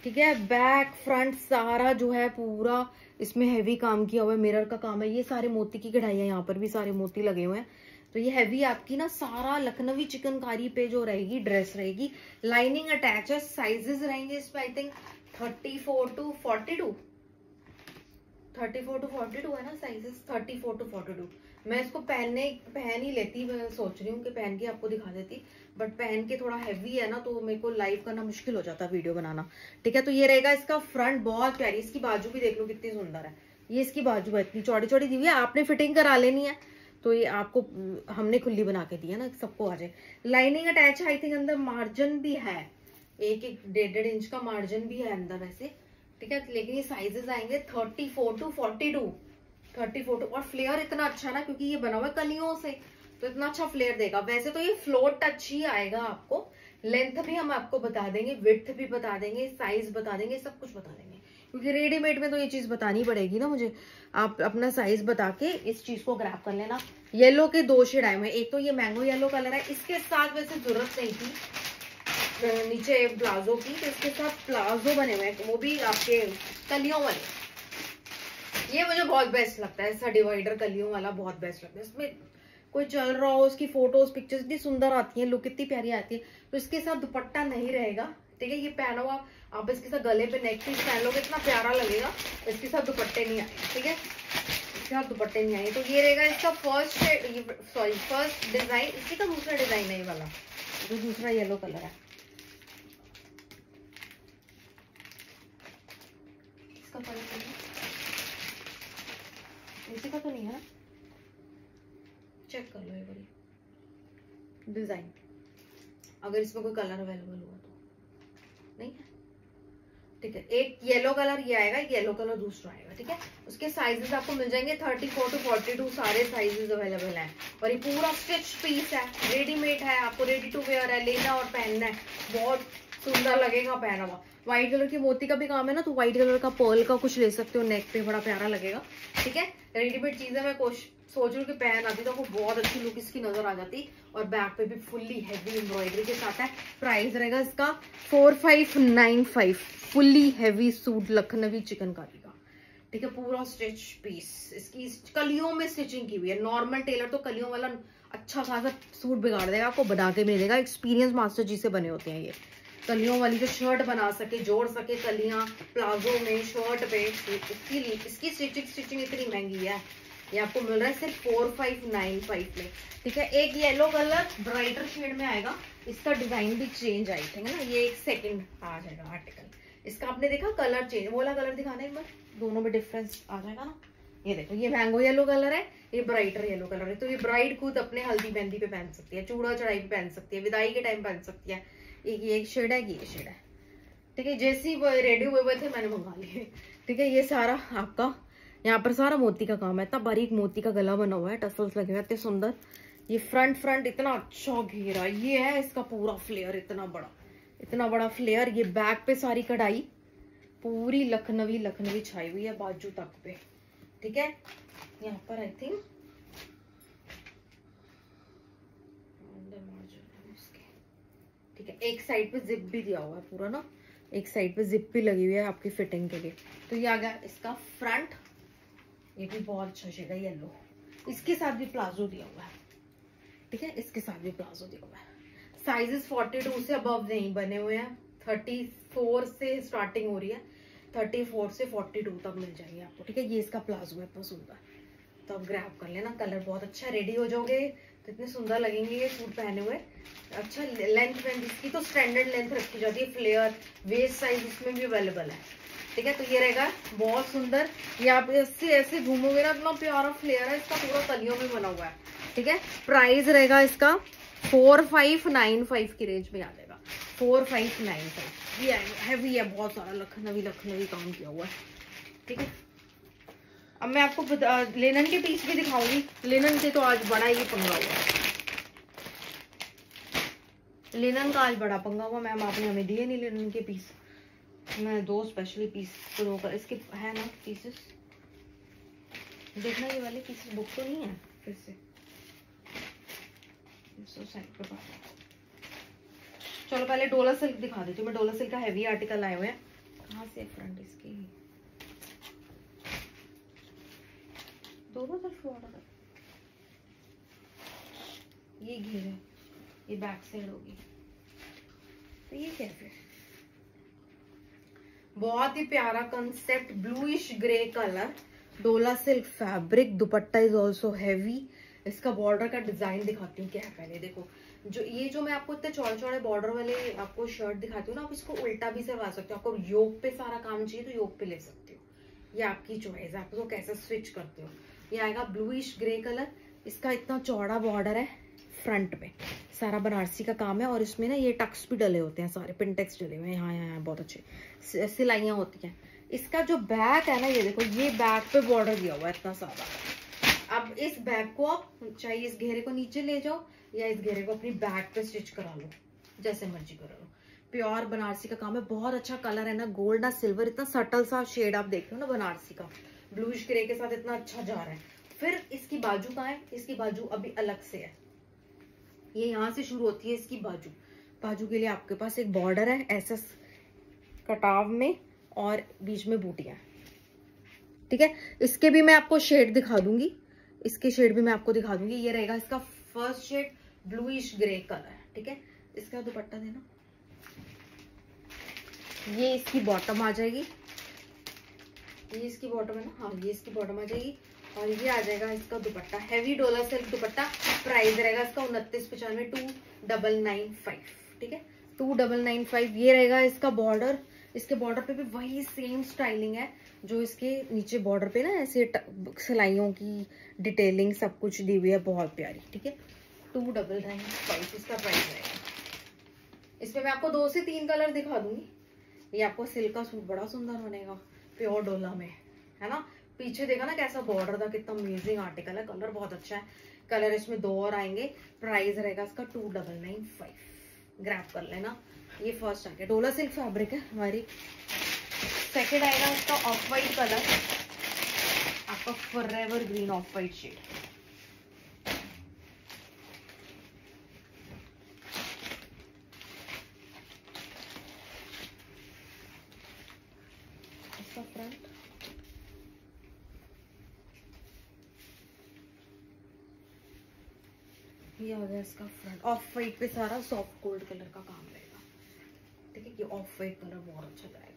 ठीक है बैक फ्रंट सारा जो है पूरा इसमें हैवी काम किया हुआ है मिरर का काम है। ये सारे मोती की कढ़ाई है यहाँ पर भी सारे मोती लगे हुए हैं। तो ये हैवी आपकी ना सारा लखनवी चिकनकारी पे जो रहेगी ड्रेस रहेगी। लाइनिंग अटैच है साइजेस रहेंगे इसमें I think thirty four to forty two thirty four to forty two है ना sizes thirty four to forty two मैं इसको पहनने, पहन ही लेती, मैं सोच रही हूँ कि पहन के आपको दिखा देती बट पहन के थोड़ा हैवी है ना तो मेरे को लाइव करना मुश्किल हो जाता वीडियो बनाना। ठीक है तो ये रहेगा इसका फ्रंट बहुत प्यारी, इसकी बाजू भी देख लो कितनी सुंदर है। ये इसकी बाजू है, इतनी चौड़ी चौड़ी दी हुई है, आपने फिटिंग करा लेनी है तो ये आपको हमने खुली बना के दी है ना, सबको आ जाए। लाइनिंग अटैच आई थिंक अंदर मार्जिन भी है। एक एक, डेढ़ डेढ़ इंच का मार्जिन भी है अंदर वैसे। ठीक है, लेकिन ये साइजेस आएँगे thirty four to forty two thirty four और फ्लेयर इतना अच्छा ना, क्योंकि ये बना हुआ है कलियों से तो इतना अच्छा फ्लेयर देगा। वैसे तो ये फ्लोर टच ही आएगा आपको। लेंथ भी हम आपको बता देंगे विथ भी बता देंगे साइज़ बता देंगे, सब कुछ बता देंगे। क्योंकि रेडीमेड में तो ये चीज़ बतानी पड़ेगी ना मुझे। आप अपना साइज़ बता के इस चीज़ को ग्रैप कर लेना। येलो के दो शेड आए हुए एक तो ये मैंगो येलो कलर है। इसके साथ वैसे ज़रूरत नहीं थी। नीचे प्लाजो की तो इसके साथ प्लाजो बने हुए हैं। वो भी आपके कलियों वाले। ये मुझे बहुत बेस्ट लगता है, ऐसा डिवाइडर कलियों वाला बहुत बेस्ट लगता है। इसमें कोई चल रहा हो, उसकी फ़ोटोज़ पिक्चर्स इतनी सुंदर आती है लुक इतनी प्यारी आती है तो इसके साथ दुपट्टा नहीं रहेगा, ठीक है? ये पहना हुआ आप इसके साथ गले पे नेक पीस पहन लोगे इतना प्यारा लगेगा, इसके साथ दुपट्टे नहीं आए ठीक है? इसके साथ दुपट्टे नहीं आए तो ये रहेगा इसका फ़र्स्ट सॉरी फ़र्स्ट डिज़ाइन इसी का दूसरा डिज़ाइन है ये वाला, जो दूसरा येलो कलर है। इसका कलर इसी का तो नहीं है चेक कर लो ये वाली। डिज़ाइन अगर इसमें कोई कलर अवेलेबल हुआ तो। नहीं है? ठीक है एक येलो कलर ये आएगा एक येलो कलर दूसरा आएगा ठीक है? उसके साइजेस आपको मिल जाएँगे thirty four to forty two सारे साइजेस अवेलेबल हैं। और ये पूरा स्टिच पीस है रेडीमेड है आपको रेडी टू वेयर है लेना और पहनना है। बहुत सुंदर लगेगा पहना व्हाइट कलर की मोती का भी काम है ना तो व्हाइट कलर का पर्ल का कुछ ले सकते हो नेक पे बड़ा प्यारा लगेगा। ठीक है? रेडीमेड चीज़ें मैं कोशिश सोच रही कि पहन आती तो वो बहुत अच्छी लुक इसकी नज़र आ जाती, और बैक पे भी फुल्ली हैवी एम्ब्रॉयडरी के साथ है। प्राइस रहेगा इसका four five nine five fully heavy suit Lucknowi chikankari का। ठीक है? पूरा स्टिच पीस इसकी कलियों में स्टिचिंग की हुई है। नॉर्मल टेलर तो कलियों वाला अच्छा खासा सूट बिगाड़ देगा, आपको बना के मिलेगा। एक्सपीरियंस मास्टर जी से बने होते हैं ये। कलियों वाली जो शर्ट बना सके, जोड़ सके कलियाँ प्लाजो में शर्ट पे इसकी इसकी स्टिचिंग स्टिचिंग इतनी महँगी है। ये आपको मिल रहा है सिर्फ़ फोर फाइव नाइन फाइव में। ठीक है, एक येलो कलर ब्राइटर शेड में आएगा। इसका डिज़ाइन भी चेंज आई थी ना? ये एक सेकंड आ जाएगा आर्टिकल इसका आपने देखा कलर चेंज वाला कलर दिखाना एक बार। दोनों में डिफरेंस आ जाएगा ना? ये देखो, ये मैंगो येलो कलर है, ये ब्राइटर येलो कलर है। तो ये ब्राइड खुद अपने हल्दी मेहंदी पे पहन सकती है चूड़ा चढ़ाई पे पहन सकती है, विदाई के टाइम पहन सकती है। एक ये शेड है ये शेड है। ठीक है, जैसी रेडी हुए हुए थे, मैंने मंगा लिए। ठीक है, ये सारा आपका, यहाँ पर सारा मोती का काम है। इतना बारीक मोती का गला बना हुआ है, टसल्स लगे हुए इतने सुंदर। ये फ्रंट फ्रंट इतना अच्छा घेरा ये है इसका पूरा फ्लेयर इतना बड़ा। इतना बड़ा फ्लेयर ये बैक पे सारी कढ़ाई, पूरी लखनवी लखनवी छाई हुई है बाजू तक पे। ठीक है, यहाँ पर आई थिंक ठीक है, एक साइड पे जिप भी दिया हुआ है पूरा ना, एक साइड पे जिप भी लगी हुई है आपकी फिटिंग के लिए। तो ये आ गया इसका फ्रंट ये भी बहुत अच्छा शेड है येलो इसके साथ भी प्लाजो दिया हुआ है, ठीक है? इसके साथ भी प्लाजो दिया हुआ है। साइजेस 42 से अबव नहीं बने हुए हैं 34 से स्टार्टिंग हो रही है 34 से 42 तक मिल जाएगी आपको, ठीक है? ये इसका प्लाजो है बहुत सुंदर तो आप ग्रैब कर लेना कलर बहुत अच्छा रेडी हो जाओगे। तो इतने सुंदर लगेंगे ये सूट पहने हुए। अच्छा लेंथ वेंथ इसकी तो स्टैंडर्ड लेंथ रखी जाती है फ्लेयर वेस्ट साइज़ इसमें भी अवेलेबल है। ठीक है तो ये रहेगा, बहुत सुंदर। ये आप ऐसे ऐसे घूमोगे ना, इतना प्यारा फ्लेयर है, इसका पूरा तलियों में बना हुआ है। ठीक है प्राइस रहेगा इसका फोर फाइव नाइन फाइव की रेंज में आ जाएगा फोर फाइव नाइन फाइव ये हैवी है, बहुत सारा, लखनवी लखनवी काम किया हुआ है। ठीक है अब मैं आपको लेनन के पीस भी दिखाऊँगी। लेनन के तो आज बड़ा ही पंगा हुआ लेनन का आज बड़ा पंगा हुआ, मैम, आपने हमें दिए नहीं लेनन के पीस मैं दो स्पेशली पीस को कर इसके है ना पीसेस देखना ये वाले पीसेस बुक तो नहीं है फिर से। चलो, पहले डोला सिल्क दिखा देती हूँ। मैं डोला सिल्क का हैवी आर्टिकल आए हुए हैं। कहाँ से फ्रंट इसकी? दोनों तरफ़ ऑर्डर ये घेरे ये बैक साइड होगी। तो ये कैसे? बहुत ही प्यारा कंसेप्ट ब्लूइश ग्रे कलर डोला सिल्क फैब्रिक दुपट्टा इज़ ऑल्सो हैवी इसका बॉर्डर का डिज़ाइन दिखाती हूँ। क्या है पहले? देखो, जो ये जो मैं आपको इतने चौड़े चौड़े बॉर्डर वाले आपको शर्ट दिखाती हूँ ना, आप इसको उल्टा भी सिलवा सकते हो। आपको योग पे सारा काम चाहिए तो योग पे ले सकते हो। ये आपकी चॉइस है। आप तो कैसे स्विच करते हो? ये आएगा ब्लूइश ग्रे कलर इसका इतना चौड़ा बॉर्डर है फ्रंट पे। सारा बनारसी का काम है और इसमें ना ये टक्स भी डले होते हैं सारे पिंटेक्स डले हुए हैं। यहाँ यहाँ बहुत अच्छे। सिलाइयाँ होती हैं। इसका जो बैक है ना, ये देखो, ये बैक पे बॉर्डर दिया हुआ है इतना सारा। अब इस बैग को आप, चाहे इस घेरे को नीचे ले जाओ या इस घेरे को अपनी बैक पे स्टिच करा लो, जैसे मर्ज़ी करा लो। प्योर बनारसी का काम है। बहुत अच्छा कलर है ना गोल्ड ना सिल्वर इतना सटल सा शेड आप देख रहे हो ना बनारसी का। ब्लूइश ग्रे के साथ इतना अच्छा जा रहा है। फिर इसकी बाजू कहाँ है, इसकी बाजू अभी अलग से है। ये यहाँ से शुरू होती है इसकी बाजू। बाजू के लिए आपके पास एक बॉर्डर है ऐसा कटाव में और बीच में बूटियाँ। ठीक है? इसके भी मैं आपको शेड दिखा दूँगी। इसके शेड भी मैं आपको दिखा दूँगी। ये रहेगा इसका first shade bluish grey colour ठीक है? इसका दुपट्टा देना। ये इसकी बॉटम आ जाएगी। ये इसकी बॉटम है ना? हाँ ये इसकी बॉटम आ जाएगी और ये आ जाएगा इसका दुपट्टा। हैवी डोला सिल्क दुपट्टा। प्राइस रहेगा इसका उनतीस पचानवे टू डबल नाइन फाइव ठीक है? टू डबल नाइन फाइव ये रहेगा इसका बॉर्डर इसके बॉर्डर पे भी वही सेम स्टाइलिंग है जो इसके नीचे बॉर्डर पे ना ऐसे सिलाइयों की डिटेलिंग सब कुछ दी हुई है, बहुत प्यारी, ठीक है? टू डबल नाइन फाइव इसका प्राइस रहेगा। इसमें मैं आपको दो से तीन कलर दिखा दूँगी। ये आपको सिल्क का सूट बड़ा सुंदर बनेगा। प्योर डोला में, है ना? पीछे देखा ना कैसा बॉर्डर था, कितना अमेजिंग आर्टिकल है कलर बहुत अच्छा है। कलर इसमें दो और आएँगे प्राइस रहेगा इसका two double nine five grab कर लेना, ये फ़र्स्ट आ गया डोला सिल्क फैब्रिक है हमारी। सेकेंड आएगा इसका ऑफ़ वाइट कलर आपका for green off white shade ये आ गया इसका फ्रंट ऑफ़ वाइट पे सारा सॉफ्ट गोल्ड कलर का काम रहेगा। ठीक है, ये ऑफ़ वाइट कलर बहुत अच्छा जाएगा।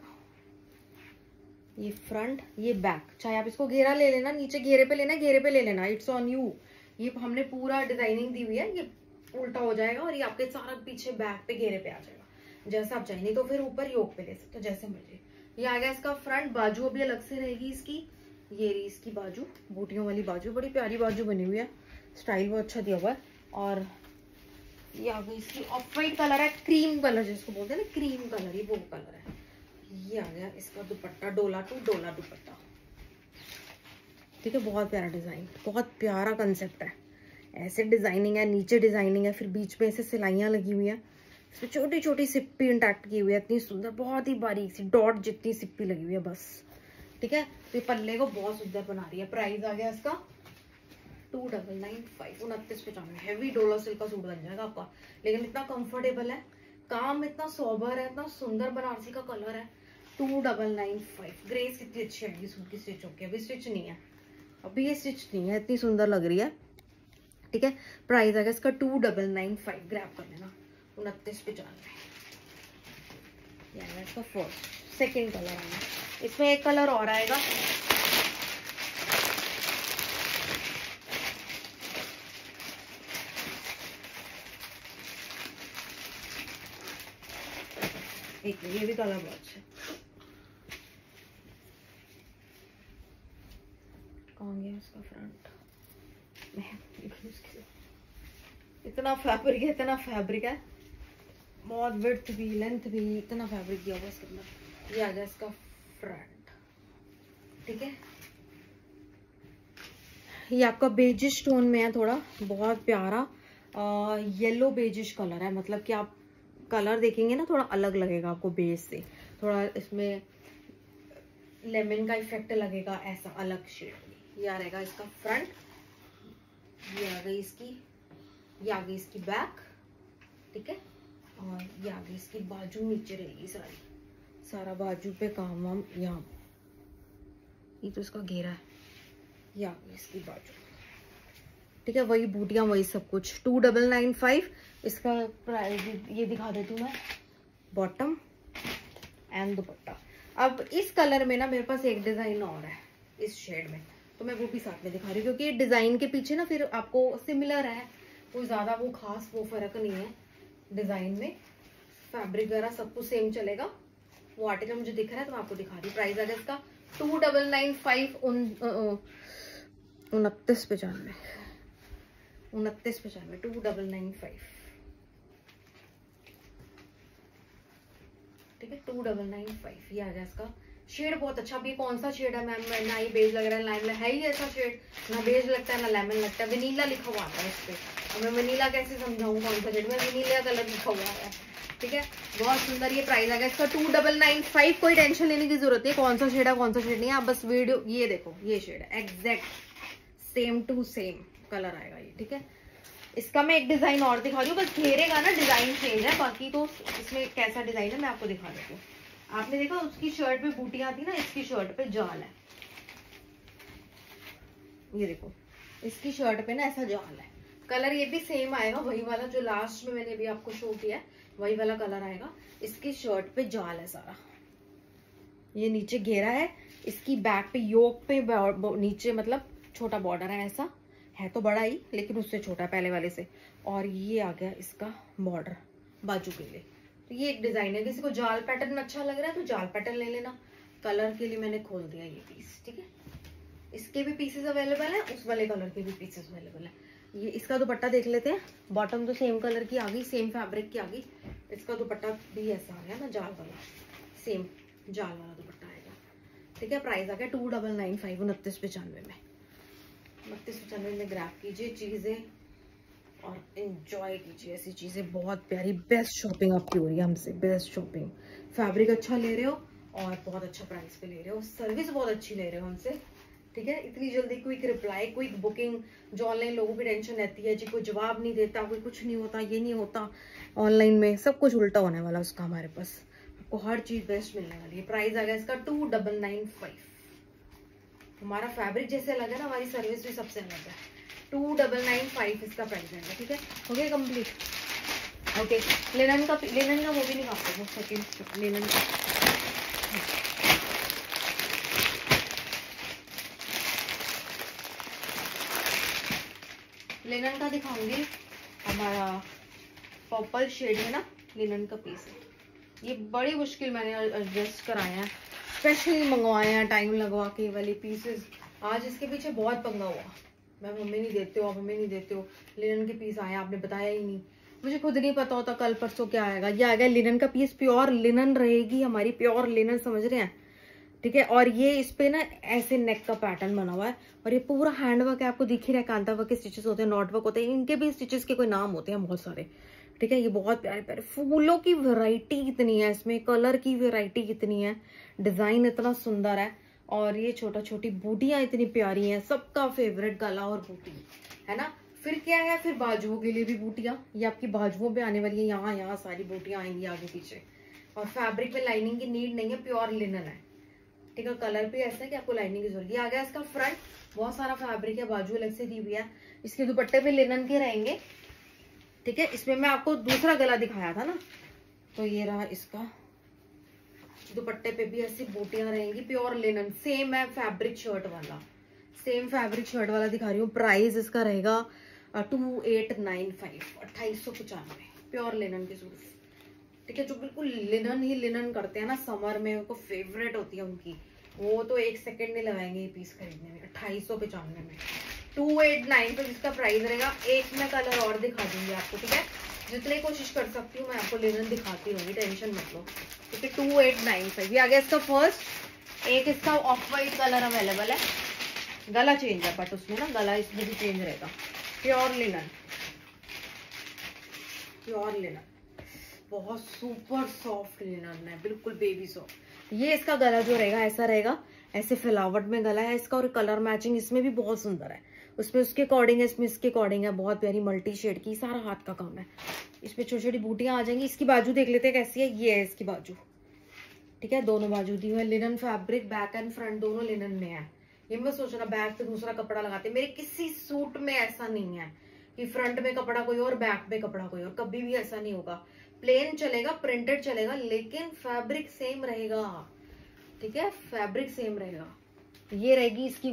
ये फ्रंट ये बैक चाहे आप इसको घेरा ले लेना, नीचे घेरे पे लेना, घेरे पे ले लेना. इट्स ऑन यू ये हमने पूरा डिज़ाइनिंग दी हुई है, ये उल्टा हो जाएगा और ये आपके सारा पीछे बैक पे घेरे पे आ जाएगा। जैसा आप चाहिए तो फिर ऊपर योक पे ले सकते हो, जैसे मर्ज़ी। ये आ गया इसका फ्रंट बाजू अभी अलग से रहेगी इसकी। ये रही इसकी बाजू, बूटियों वाली बाजू, बड़ी प्यारी बाजू बनी हुई है। स्टाइल बहुत अच्छा दिया हुआ है। और ये आ गई इसकी ऑफ़ वाइट कलर है क्रीम कलर जिसको बोलते हैं ना क्रीम कलर ये वो कलर है। ये आ गया इसका दुपट्टा, डोला टू डोला दुपट्टा। ठीक है बहुत प्यारा डिज़ाइन बहुत प्यारा कंसेप्ट है। ऐसे डिज़ाइनिंग है, नीचे डिज़ाइनिंग है, फिर बीच में ऐसे सिलाइयाँ लगी हुई है। इसमें छोटी छोटी सिप्पी इंटैक्ट की हुई है, इतनी सुंदर, बहुत ही बारीक सी डॉट जितनी सिप्पी लगी हुई है, बस। ठीक है? तो ये पल्ले को बहुत सुंदर बना रही है। प्राइस आ गया इसका टू डबल नाइन फाइव उनतीस पचानवे। हैवी डोला सिल्क का सूट बन जाएगा आपका। लेकिन इतना कंफर्टेबल है। काम इतना सोबर है, इतना सुंदर बनारसी का कलर है। Two double nine five grace कितनी अच्छी आएगी सूट की स्टिच होगी अभी स्टिच नहीं है। अभी ये स्टिच नहीं है, इतनी सुंदर लग रही है। ठीक है? प्राइस आएगा इसका two double nine five grab कर लेना। उनतीस पचानवे। फ़र्स्ट सेकेंड कलर आएगा। इसमें एक कलर और आएगा। एक ये भी कलर बहुत अच्छा कौन गया उसका फ्रंट इतना फैब्रिक है इतना फैब्रिक है। बहुत विर्थ भी लेंथ भी इतना फैब्रिक दिया हुआ इसके अंदर। ये आ गया इसका फ्रंट ठीक है? ये आपका बेजिश टोन में है थोड़ा बहुत प्यारा। आ, येलो बेजिश कलर है मतलब कि आप कलर देखेंगे ना, थोड़ा अलग लगेगा आपको बेस से। थोड़ा इसमें लेमन का इफ़ेक्ट लगेगा, ऐसा अलग शेड ये आ रहेगा इसका फ्रंट ये आ गई इसकी, ये आ गई इसकी बैक ठीक है? और ये आ गई इसकी बाजू, नीचे रहेगी सारी। सारा बाजू पे काम वाम यहाँ। ये तो इसका घेरा है। ये आ गई इसकी बाजू। ठीक है, वही बूटियाँ, वही सब कुछ। टू डबल नाइन फाइव इसका प्राइस ये दिखा देती हूँ मैं। बॉटम एंड दुपट्टा। अब इस कलर में ना मेरे पास एक डिज़ाइन और है, इस शेड में। तो मैं वो भी साथ में दिखा रही हूँ, क्योंकि डिज़ाइन के पीछे ना फिर आपको सिमिलर है। कोई ज़्यादा वो खास वो फ़र्क नहीं है डिज़ाइन में। फैब्रिक वगैरह सब कुछ सेम चलेगा। वो आर्टिकल मुझे दिख रहा है तो मैं आपको दिखा रही हूँ। प्राइस है इसका टू डबल नाइन फाइव उनतीस पचानवे। उनतीस पचानवे, टू डबल नाइन फाइव। ठीक है, टू डबल नाइन फाइव, ये आ गया इसका। शेड बहुत अच्छा भी कौन सा शेड है मैम? ना ही बेज लग रहा है लाइम है ही ऐसा शेड? ना बेज लगता है, ना लेमन लगता है। वनीला लिखा हुआ है इस पर मैं वनीला कैसे समझाऊँ कौन सा शेड? में वनीला कलर लिखा हुआ है। ठीक है, बहुत सुंदर ये प्राइस आ गया। इसका टू डबल नाइन फाइव, कोई टेंशन लेने की ज़रूरत है कौन सा शेड है, कौन सा शेड नहीं है। आप बस वीडियो ये देखो, ये शेड है। Exact same to same colour आएगा ये, ठीक है? इसका मैं एक डिज़ाइन और दिखा रही हूँ, बस घेरेगा ना डिज़ाइन चेंज है, बाकी तो इसमें कैसा डिज़ाइन है मैं आपको दिखा देती हूँ। आपने देखा उसकी शर्ट पे बूटियाँ थी ना, इसकी शर्ट पे जाल है। ये देखो, इसकी शर्ट पे ना ऐसा जाल है। कलर ये भी सेम आएगा, वही वाला जो लास्ट में मैंने अभी आपको शो किया वही वाला कलर आएगा। इसकी शर्ट पे जाल है सारा। ये नीचे घेरा है, इसकी बैक पे योक पे नीचे मतलब छोटा बॉर्डर है ऐसा। है तो बड़ा ही, लेकिन उससे छोटा पहले वाले से। और ये आ गया इसका बॉर्डर बाजू के लिए। तो ये एक डिज़ाइन है। किसी को जाल पैटर्न अच्छा लग रहा है तो जाल पैटर्न ले लेना। कलर के लिए मैंने खोल दिया ये पीस ठीक है? इसके भी पीसेस अवेलेबल है, उस वाले कलर के भी पीसेस अवेलेबल है। ये इसका दुपट्टा देख लेते हैं। बॉटम तो सेम कलर की आ गई सेम फैब्रिक की आ गई। इसका दुपट्टा भी ऐसा आ गया ना, जाल वाला। सेम जाल वाला दुपट्टा आएगा। ठीक है? प्राइस आ गया टू डबल नाइन फाइव उनतीस पचानवे में। उनतीस पचानवे में ग्रैप कीजिए चीज़ें और इंजॉय कीजिए ऐसी चीज़ें। बहुत प्यारी बेस्ट शॉपिंग आपकी हो रही है हमसे बेस्ट शॉपिंग फैब्रिक अच्छा ले रहे हो और बहुत अच्छा प्राइस पे ले रहे हो। सर्विस बहुत अच्छी ले रहे हो हमसे, ठीक है? इतनी जल्दी क्विक रिप्लाई क्विक बुकिंग जो ऑनलाइन लोगों की टेंशन रहती है, जी, कोई जवाब नहीं देता, कोई कुछ नहीं होता, ये नहीं होता। ऑनलाइन में सब कुछ उल्टा होने वाला उसका हमारे पास। आपको हर चीज़ बेस्ट मिलने वाली है। प्राइस आ गया इसका टू डबल नाइन फाइव हमारा फैब्रिक जैसे अलग है ना, हमारी सर्विस भी सबसे अलग है। टू डबल नाइन फाइव इसका प्राइस है ठीक है? हो गया कंप्लीट ओके लेनन का लेनन का वो भी नहीं वो सेकेंड लेनन का। लिनन का दिखाऊँगी, हमारा पर्पल शेड है ना लिनन का पीस है ये बड़ी मुश्किल मैंने एडजस्ट कराया है। स्पेशली मंगवाए हैं टाइम लगवा के वाले पीसेस आज इसके पीछे बहुत पंगा हुआ। मैं मम्मी नहीं देते हो, आप मम्मी नहीं देते हो। लिनन के पीस आए आपने बताया ही नहीं। मुझे खुद नहीं पता होता कल परसों क्या आएगा। ये आएगा लिनन का पीस प्योर लिनन रहेगी, हमारी प्योर लिनन समझ रहे हैं? ठीक है, और ये इस पे ना ऐसे नेक का पैटर्न बना हुआ है। और ये पूरा हैंड वर्क है, आपको दिख ही रहा है, कांता वर्क के स्टिचेस होते हैं नॉट वर्क होते हैं। इनके भी स्टिचेस के कोई नाम होते हैं बहुत सारे। ठीक है, ये बहुत प्यारे प्यारे फूलों की वेराइटी कितनी है इसमें कलर की वेराइटी कितनी है। डिज़ाइन इतना सुंदर है और ये छोटा छोटी बूटियाँ इतनी प्यारी हैं, सबका फेवरेट गला और बूटी, है ना? फिर क्या है? फिर बाजुओं के लिए भी बूटियाँ, ये आपकी बाजुओं पे आने वाली है, यहाँ यहाँ सारी बूटियाँ आएँगी आगे पीछे। और फैब्रिक में लाइनिंग की नीड नहीं है प्योर लिनन है। ठीक है कलर भी ऐसा है कि आपको लाइनिंग की ज़रूरत आ गया इसका फ्रंट बहुत सारा फैब्रिक है, बाजू अलग से दी हुई है। इसके दुपट्टे पे लिनन के रहेंगे। ठीक है, इसमें मैं आपको दूसरा गला दिखाया था ना? तो ये रहा इसका। दुपट्टे पे भी ऐसी बूटियाँ रहेंगी प्योर लिनन सेम है फैब्रिक शर्ट वाला। सेम फैब्रिक शर्ट वाला दिखा रही हूँ प्राइस इसका रहेगा टू एट नाइन फाइव अट्ठाईस सौ पचानवे प्योर लिनन के सूट। ठीक है, जो बिल्कुल लिनन ही लिनन करते हैं ना समर में उनको फेवरेट होती है उनकी। वो तो एक सेकेंड नहीं लगाएँगे ये पीस खरीदने में, अट्ठाईस सौ पचानवे में। टू एट नाइन पर जिसका प्राइस रहेगा, एक मैं कलर और दिखा दूँगी आपको, ठीक है? जितनी कोशिश कर सकती हूँ, मैं आपको लिनन दिखाती रहूँगी टेंशन मत लो। है टू एट नाइन फाइव ये आ गया इसका फ़र्स्ट एक इसका ऑफ़ वाइट कलर अवेलेबल है। गला चेंज है बट उसमें ना गला इसमें भी चेंज रहेगा। प्योर लिनन प्योर लिनन बहुत सुपर सॉफ्ट लिनन है, बिल्कुल बेबी सॉफ्ट ये इसका गला जो रहेगा, ऐसा रहेगा। ऐसे फिलावट में गला है, इसका और कलर मैचिंग इसमें भी बहुत सुंदर है। उसमें उसके अकॉर्डिंग है, इसमें इसके अकॉर्डिंग है, बहुत प्यारी मल्टी शेड की, सारा हाथ का काम है। इसमें छोटी छोटी बूटियाँ आ जाएँगी, इसकी बाजू देख लेते हैं कैसी है, ये है इसकी बाजू। ठीक है, दोनों बाजू दी हुई linen fabric back and front दोनों लिनन में है। ये मैं सोच रहा बैक पे दूसरा कपड़ा लगाते मेरे किसी सूट में ऐसा नहीं है कि फ्रंट में कपड़ा कोई और बैक में कपड़ा कोई और। कभी भी ऐसा नहीं होगा। प्लेन चलेगा प्रिंटेड चलेगा, लेकिन फैब्रिक सेम रहेगा। ठीक है फैब्रिक सेम रहेगा। ये रहेगी इसकी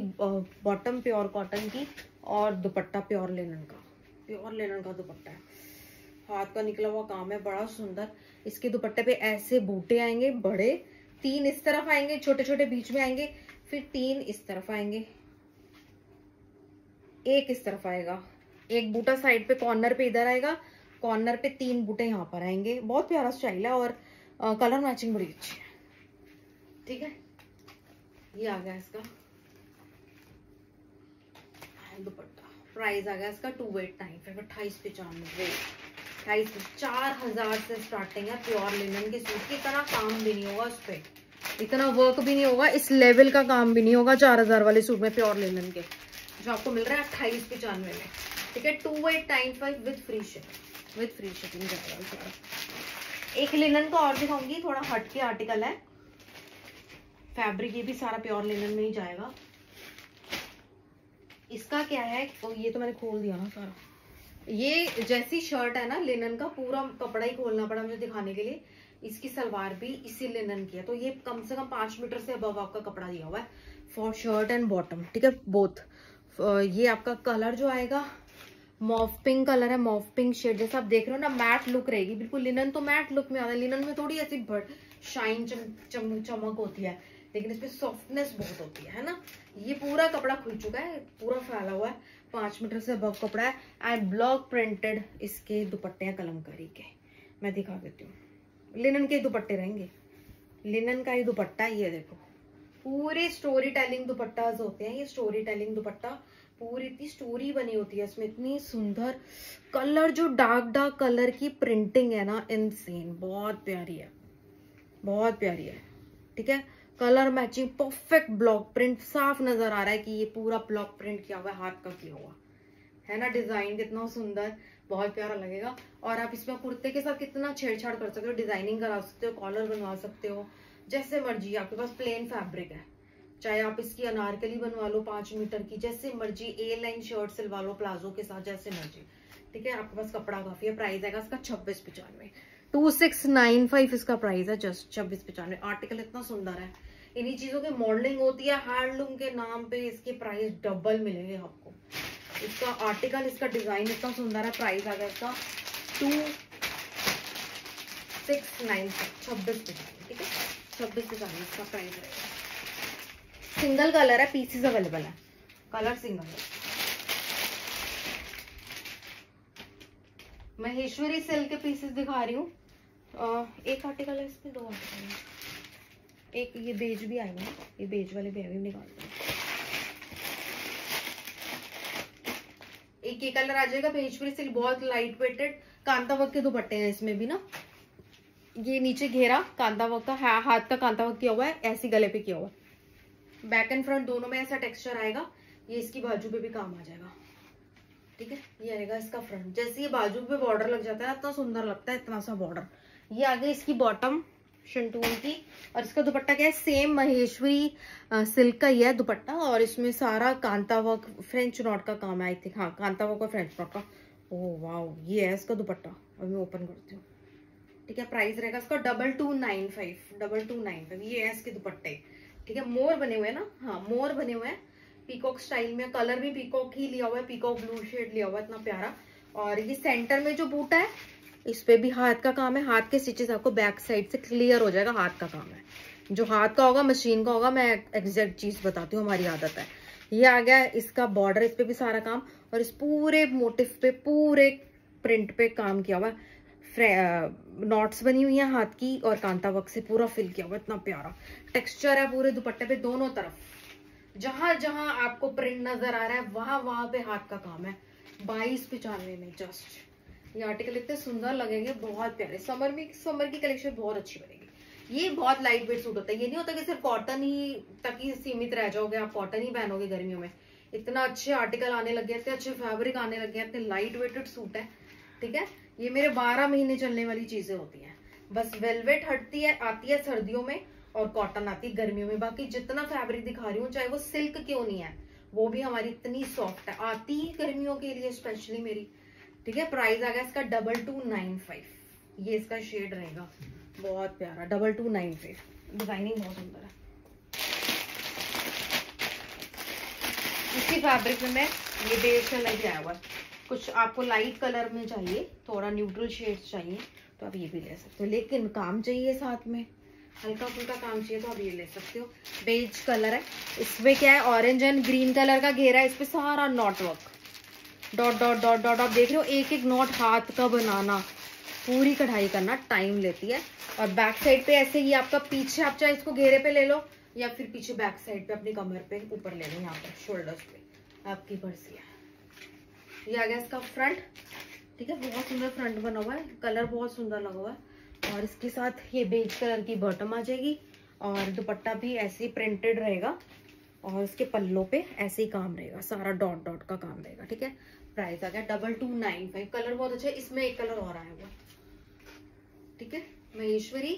बॉटम प्योर कॉटन की और दुपट्टा प्योर लेनन का। प्योर लेनन का दुपट्टा है। हाथ का निकला हुआ काम है बड़ा सुंदर। इसके दुपट्टे पे ऐसे बूटे आएँगे बड़े। तीन इस तरफ़ आएँगे छोटे छोटे बीच में आएँगे फिर तीन इस तरफ़ आएँगे। एक इस तरफ़ आएगा। एक बूटा साइड पे कॉर्नर पे इधर आएगा कॉर्नर पे तीन बूटे यहाँ पर आएँगे। बहुत प्यारा स्टाइल है और आ, कलर मैचिंग बड़ी अच्छी है। ठीक है? ये आ गया इसका। दुपट्टा। प्राइस आ गया इसका टू एट नाइन फाइव अट्ठाईस पचानवे। अट्ठाईस चार हज़ार से स्टार्टिंग है प्योर लिनन के सूट की। इतना काम भी नहीं होगा उस पर इतना वर्क भी नहीं होगा, इस लेवल का काम भी नहीं होगा चार हज़ार वाले सूट में प्योर लिनन के। जो आपको मिल रहा है अट्ठाईस पचानवे में। ठीक है two eight nine five with free ship with free shipping एक लिनन का और दिखाऊँगी, थोड़ा हट के आर्टिकल है। फैब्रिक ये भी सारा प्योर लिनन में ही जाएगा। इसका क्या है तो ये तो मैंने खोल दिया ना सारा। ये जैसी शर्ट है ना लिनन का पूरा कपड़ा ही खोलना पड़ा मुझे दिखाने के लिए। इसकी सलवार भी इसी लिनन की है। तो ये कम से कम पाँच मीटर से अबव आपका कपड़ा दिया हुआ है। फॉर शर्ट एंड बॉटम ठीक है? बोथ ये आपका कलर जो आएगा मॉफ पिंक कलर है मॉफ पिंक शेड जैसा। आप देख रहे हो ना मैट लुक रहेगी। बिल्कुल लिनन तो मैट लुक में आता है। लिनन में थोड़ी ऐसी शाइन चम, चम, चमक होती है। लेकिन इसमें सॉफ्टनेस बहुत होती है ना? ये पूरा कपड़ा खुल चुका है, पूरा फैला हुआ है। पाँच मीटर से अबव कपड़ा है। एंड ब्लॉक प्रिंटेड इसके दुपट्टे हैं कलमकारी के। मैं दिखा देती हूँ। लिनन के दुपट्टे रहेंगे। लिनन का ही दुपट्टा ये देखो। पूरे स्टोरी टेलिंग दुपट्टाज होते हैं। ये स्टोरी टेलिंग दुपट्टा, पूरी इतनी स्टोरी बनी होती है। इसमें इतनी सुंदर कलर जो डार्क डार्क कलर की प्रिंटिंग है ना इनसेन बहुत प्यारी है। बहुत प्यारी है। ठीक है? Colour matching perfect block print साफ़ नज़र आ रहा है कि ये पूरा ब्लॉक प्रिंट किया हुआ है, हाथ का किया हुआ। है ना डिज़ाइन कितना सुंदर, बहुत प्यारा लगेगा। और आप इसमें कुर्ते के साथ कितना छेड़छाड़ कर सकते हो डिज़ाइनिंग करा सकते हो कॉलर बनवा सकते हो, जैसे मर्ज़ी। आपके पास प्लेन फैब्रिक है। चाहे आप इसकी अनारकली बनवा लो पाँच मीटर की, जैसे मर्ज़ी ए लाइन शर्ट सिलवा लो प्लाजो के साथ, जैसे मर्ज़ी। ठीक है, आपके पास कपड़ा काफ़ी है प्राइस आएगा इसका छब्बीस पिचानवे। टू सिक्स नाइन फाइव इसका प्राइस है जस्ट छब्बीस पिचानवे। आर्टिकल इतना सुंदर है। इन्हीं चीज़ों की मॉडलिंग होती है हैंडलूम के नाम पे इसके प्राइस डबल मिलेंगे आपको इसका आर्टिकल इसका डिज़ाइन इतना सुंदर है प्राइस आ गया इसका टू सिक्स नाइन छब्बीस ठीक है? छब्बीस पिचानवे इसका प्राइस रहेगा सिंगल कलर है पीसेस अवेलेबल है। कलर सिंगल है। महेश्वरी सिल्क के पीसेस दिखा रही हूँ। एक आर्टिकल है, इसमें दो आर्टिकल है। एक ये बेज भी आए हुए ये बेज वाले भी हुए निकालते हैं। एक ये कलर आ जाएगा महेश्वरी सिल्क बहुत लाइट वेटेड कांता वर्क के दुपट्टे हैं इसमें भी ना। ये नीचे घेरा कांता वर्क का हा, हाथ का कांता वर्क किया हुआ है ऐसी गले पे किया हुआ है। बैक एंड फ्रंट दोनों में ऐसा टेक्सचर आएगा ये इसकी बाजू पे भी काम आ जाएगा। ठीक है? ये आएगा इसका फ्रंट जैसे ये बाजू पे बॉर्डर लग जाता है इतना सुंदर लगता है इतना सा बॉर्डर ये आ आगे इसकी बॉटम शंटून की और इसका दुपट्टा क्या है? सेम महेश्वरी सिल्क का ही है दुपट्टा और इसमें सारा कांता वर्क फ्रेंच नॉट का काम है आई थिंक हाँ कांता वर्क और फ्रेंच नॉट का। ओह वाह ये है इसका दुपट्टा। अब मैं ओपन करती हूँ। ठीक है प्राइस रहेगा इसका double two nine five double two nine five ये है इसके दुपट्टे। ठीक है मोर बने हुए हैं ना? हाँ मोर बने हुए हैं। पीकॉक स्टाइल में कलर भी पीकॉक ही लिया हुआ है पीकॉक ब्लू शेड लिया हुआ है, इतना प्यारा। और ये सेंटर में जो बूटा है इस पे भी हाथ का काम है। हाथ के स्टिचेस आपको बैक साइड से क्लियर हो जाएगा, हाथ का काम है। जो हाथ का होगा मशीन का होगा, मैं एग्जैक्ट चीज़ बताती हूँ, हमारी आदत है। ये आ गया इसका बॉर्डर इस पे भी सारा काम और इस पूरे मोटिव पे, पूरे प्रिंट पे काम किया हुआ नॉट्स बनी हुई है हाथ की और कांता वर्क से पूरा फिल किया हुआ, इतना प्यारा। टेक्सचर है पूरे दुपट्टे पे दोनों तरफ़। जहाँ जहाँ आपको प्रिंट नज़र आ रहा है, वहाँ वहाँ पे हाथ का काम है। बाईस पिचानवे में जस्ट ये आर्टिकल इतने सुंदर लगेंगे, बहुत प्यारे। समर में समर की कलेक्शन बहुत अच्छी बनेगी। ये बहुत लाइट वेट सूट होता है। ये नहीं होता कि सिर्फ़ कॉटन ही तक ही सीमित रह जाओगे, आप कॉटन ही पहनोगे गर्मियों में। इतना अच्छे आर्टिकल आने लगे इतने अच्छे फैब्रिक आने लगे इतने लाइट वेटेड सूट है, ठीक है? ये मेरे बारह महीने चलने वाली चीज़ें होती है। बस वेलवेट हटती है, आती है सर्दियों में और कॉटन आती है गर्मियों में। बाकी जितना फैब्रिक दिखा रही हूँ, चाहे वो सिल्क क्यों नहीं है, वो भी हमारी इतनी सॉफ्ट है। आती ही गर्मियों के लिए स्पेशली मेरी। ठीक है? प्राइस आ गया इसका डबल टू नाइन फाइव ये इसका शेड रहेगा। बहुत प्यारा double two nine five designing बहुत सुंदर है। इसी फैब्रिक में मैं ये बेस कलर भी आया हुआ। कुछ आपको लाइट कलर में चाहिए, थोड़ा न्यूट्रल शेड चाहिए तो आप ये भी ले सकते हो। लेकिन काम चाहिए साथ में। हल्का फुल्का काम चाहिए तो आप ये ले सकते हो। बेज कलर है। इसमें क्या है? ऑरेंज एंड ग्रीन कलर का घेरा है। इस पे सारा knot work dot dot dot dot, आप देख रहे हो एक एक नॉट हाथ का बनाना। पूरी कढ़ाई करना टाइम लेती है। और बैक साइड पे ऐसे ही आपका पीछे, आप चाहे इसको घेरे पे ले लो, या फिर पीछे बैक साइड पे अपनी कमर पे, ऊपर ले लो, यहाँ पर शोल्डर्स पे। आपकी मर्ज़ी है। ये आ गया इसका फ्रंट ठीक है, बहुत सुंदर फ्रंट बना हुआ है। कलर बहुत सुंदर लगा हुआ है। और इसके साथ ये बेज कलर की बॉटम आ जाएगी। और दुपट्टा भी ऐसे ही प्रिंटेड रहेगा। और इसके पल्लों पे ऐसे ही काम रहेगा। सारा डॉट डॉट का काम रहेगा। ठीक है? प्राइस आ गया double two nine five. Colour बहुत अच्छा है, इसमें एक कलर और आया हुआ। ठीक है? महेश्वरी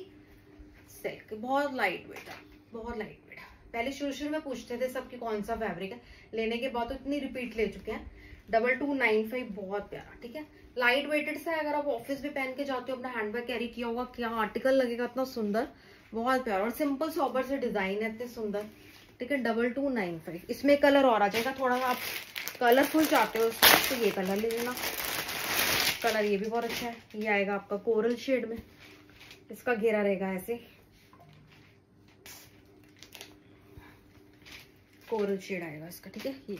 सिल्क। बहुत लाइट वेट है बहुत लाइट वेट है पहले शुरू शुरू में पूछते थे सबकी कौन सा फैब्रिक है। लेने के बाद तो इतनी रिपीट ले चुके हैं। डबल टू नाइन फाइव बहुत प्यारा, ठीक है? लाइट वेटेड से अगर आप ऑफ़िस भी पहन के जाते हो, अपना हैंडबैग कैरी किया होगा, क्या आर्टिकल लगेगा, इतना सुंदर। बहुत प्यारा, और सिंपल सॉबर से डिज़ाइन है, इतने सुंदर। ठीक है? Double two nine five. इसमें कलर और आ जाएगा, थोड़ा सा आप कलरफुल चाहते हो तो ये कलर ले लेना। कलर ये भी बहुत अच्छा है। ये आएगा आपका कोरल शेड में। इसका घेरा रहेगा ऐसे। कोरल शेड आएगा इसका, ठीक है? ये।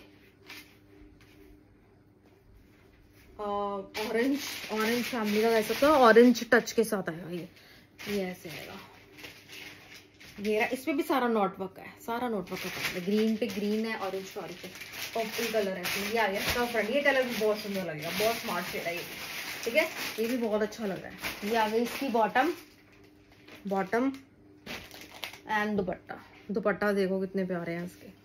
ऑरेंज ऑरेंज फैमिली का कह सकते हो ऑरेंज टच के साथ आएगा ये। ये ऐसे आएगा। ये इसमें भी सारा नोट वर्क है, सारा नोट वर्क है ग्रीन पे ग्रीन है ऑरेंज सॉरी पे पर्पल कलर है, ये आ गया इसका फ्रंट ये कलर भी बहुत सुंदर लगेगा, बहुत स्मार्ट शेड है ये ठीक है? ये भी बहुत अच्छा लग रहा है। ये आ गई इसकी bottom bottom and dupatta. Dupatta देखो कितने प्यारे हैं इसके।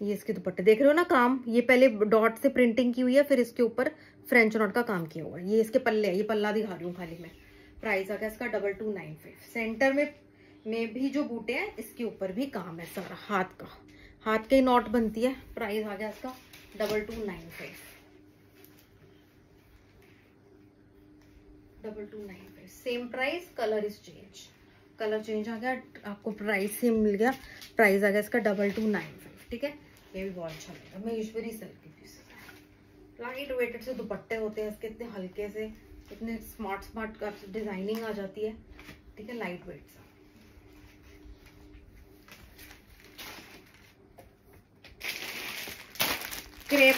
ये इसके दुपट्टे, देख रहे हो ना काम? ये पहले डॉट से प्रिंटिंग की हुई है, फिर इसके ऊपर फ्रेंच नॉट का काम किया हुआ है। ये इसके पल्ले है, ये पल्ला दिखा रही हूँ खाली मैं। प्राइस आ गया इसका double two nine five. Centre में में भी जो बूटे हैं, इसके ऊपर भी काम है सारा, हाथ का। हाथ के नॉट बनती है, प्राइस आ गया इसका double two nine five. Double two nine five. Same price, colour is change. Colour change आ गया, आपको प्राइस सेम मिल गया, प्राइस आ गया इसका डबल टू नाइन फाइव, ठीक है? ये भी बहुत अच्छा लगेगा मैं ईश्वरी सेल की पीस लाइट वेटेड से दुपट्टे होते हैं, इसके इतने हल्के से इतने स्मार्ट स्मार्ट डिज़ाइनिंग आ जाती है। ठीक है लाइट वेट सा क्रेप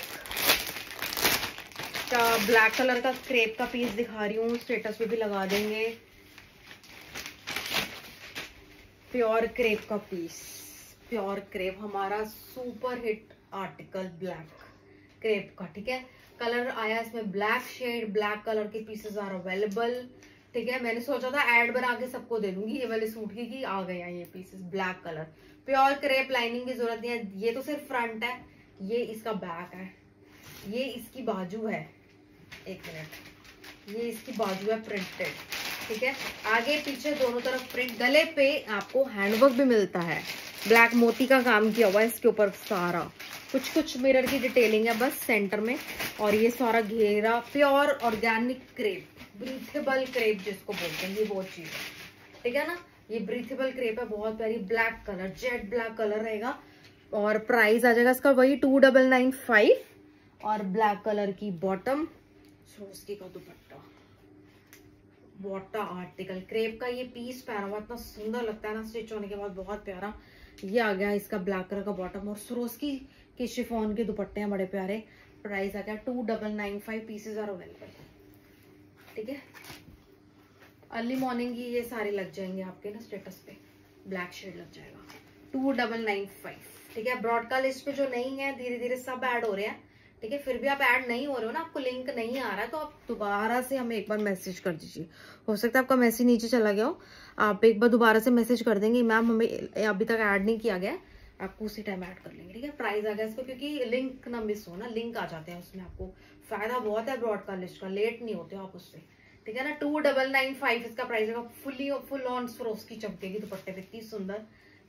का ब्लैक कलर का क्रेप का पीस दिखा रही हूँ स्टेटस पे भी लगा देंगे। प्योर क्रेप का पीस प्योर क्रेप हमारा super hit article black crepe का, ठीक है? कलर आया इसमें ब्लैक शेड ब्लैक कलर के पीसेस आर अवेलेबल ठीक है? मैंने सोचा था एड बना के सबको दे दूँगी, ये वाले सूट की कि आ गया ये pieces black colour pure crepe lining की ज़रूरत नहीं है, ये तो सिर्फ़ फ्रंट है, ये इसका बैक है। ये इसकी बाजू है। एक मिनट ये इसकी बाजू है प्रिंटेड ठीक है? आगे पीछे दोनों तरफ़ प्रिंट गले पे आपको हैंडवर्क भी मिलता है। ब्लैक मोती का काम किया हुआ है, इसके ऊपर सारा। कुछ कुछ मिरर की डिटेलिंग है बस सेंटर में। और ये सारा घेरा pure organic crepe breathable crepe जिसको बोलते हैं, ये बहुत चीज़ है। ठीक है ना? ये ब्रीथेबल क्रेप है, बहुत प्यारी black colour jet black colour रहेगा। और प्राइस आ जाएगा इसका वही टू डबल नाइन फाइव और ब्लैक कलर की बॉटम सोस्की का दुपट्टा। बॉटा आर्टिकल क्रेप का ये पीस पहना हुआ, इतना सुंदर लगता है ना स्टिच होने के बाद, बहुत प्यारा। ये आ गया इसका ब्लैक कलर का बॉटम और सरोस्की के शिफोन के दुपट्टे हैं बड़े प्यारे। प्राइस आ गया two double nine five pieces are available ठीक है? अर्ली मॉर्निंग ही ये सारे लग जाएँगे आपके ना स्टेटस पे। ब्लैक शेड लग जाएगा। टू डबल नाइन फाइव ठीक है? ब्रॉड का लिस्ट पे जो नहीं है धीरे धीरे सब ऐड हो रहे हैं। ठीक है? फिर भी आप ऐड नहीं हो रहे हो ना, आपको लिंक नहीं आ रहा है तो आप दोबारा से हमें एक बार मैसेज कर दीजिए। हो सकता है आपका मैसेज नीचे चला गया हो। आप एक बार दोबारा से मैसेज कर देंगे मैम हमें अभी तक ऐड नहीं किया गया आपको उसी टाइम ऐड कर लेंगे, ठीक है? प्राइस आ गया इसको क्योंकि लिंक ना मिस हो ना लिंक आ जाते हैं उसमें आपको। फ़ायदा बहुत है ब्रॉड का लिस्ट का लेट नहीं होते हो आप उससे, ठीक है ना? टू डबल नाइन फाइव इसका प्राइस है फुली फुल ऑन फ्रोस की चमकेगी दुपट्टे पे, इतनी सुंदर,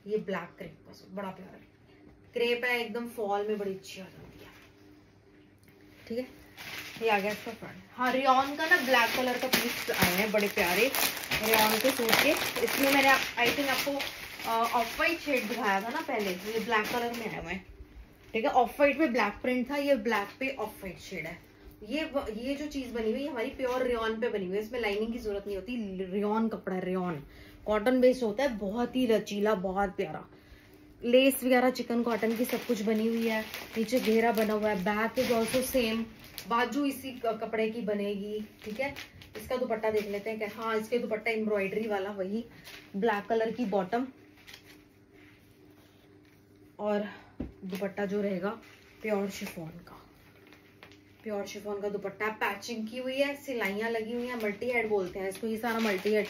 ये ब्लैक क्रेप का बड़ा प्यारा। क्रेप है एकदम फॉल में बड़ी अच्छी आ जाती है। ठीक है? ये आ गया इसका फ्रंट हाँ रियन का ना ब्लैक कलर का पीस आए हैं, बड़े प्यारे। रियन के सूट के, इसमें मैंने आई थिंक आपको ऑफ़ वाइट शेड दिखाया था ना पहले ये ब्लैक कलर में आया हुआ है ठीक है ऑफ़ वाइट में ब्लैक प्रिंट था, ये black pay off white shade है। ये ये जो चीज़ बनी हुई है हमारी प्योर रेन पे बनी हुई है, इसमें लाइनिंग की ज़रूरत नहीं होती रेन कपड़ा है रेन कॉटन बेस्ड होता है, बहुत ही रचीला बहुत प्यारा। लेस वगैरह चिकन कॉटन की सब कुछ बनी हुई है, नीचे घेरा बना हुआ है बैक इज़ ऑल्सो सेम बाजू इसी कपड़े की बनेगी, ठीक है? इसका दुपट्टा देख लेते हैं कि हाँ इसके दुपट्टा एम्ब्रॉयडरी वाला, वही ब्लैक कलर की बॉटम और दुपट्टा जो रहेगा, प्योर शिफोन का। प्योर शिफोन का दुपट्टा पैचिंग की हुई है, सिलाइयाँ लगी हुई है मल्टी हेड बोलते हैं इसको, ये सारा मल्टी हेड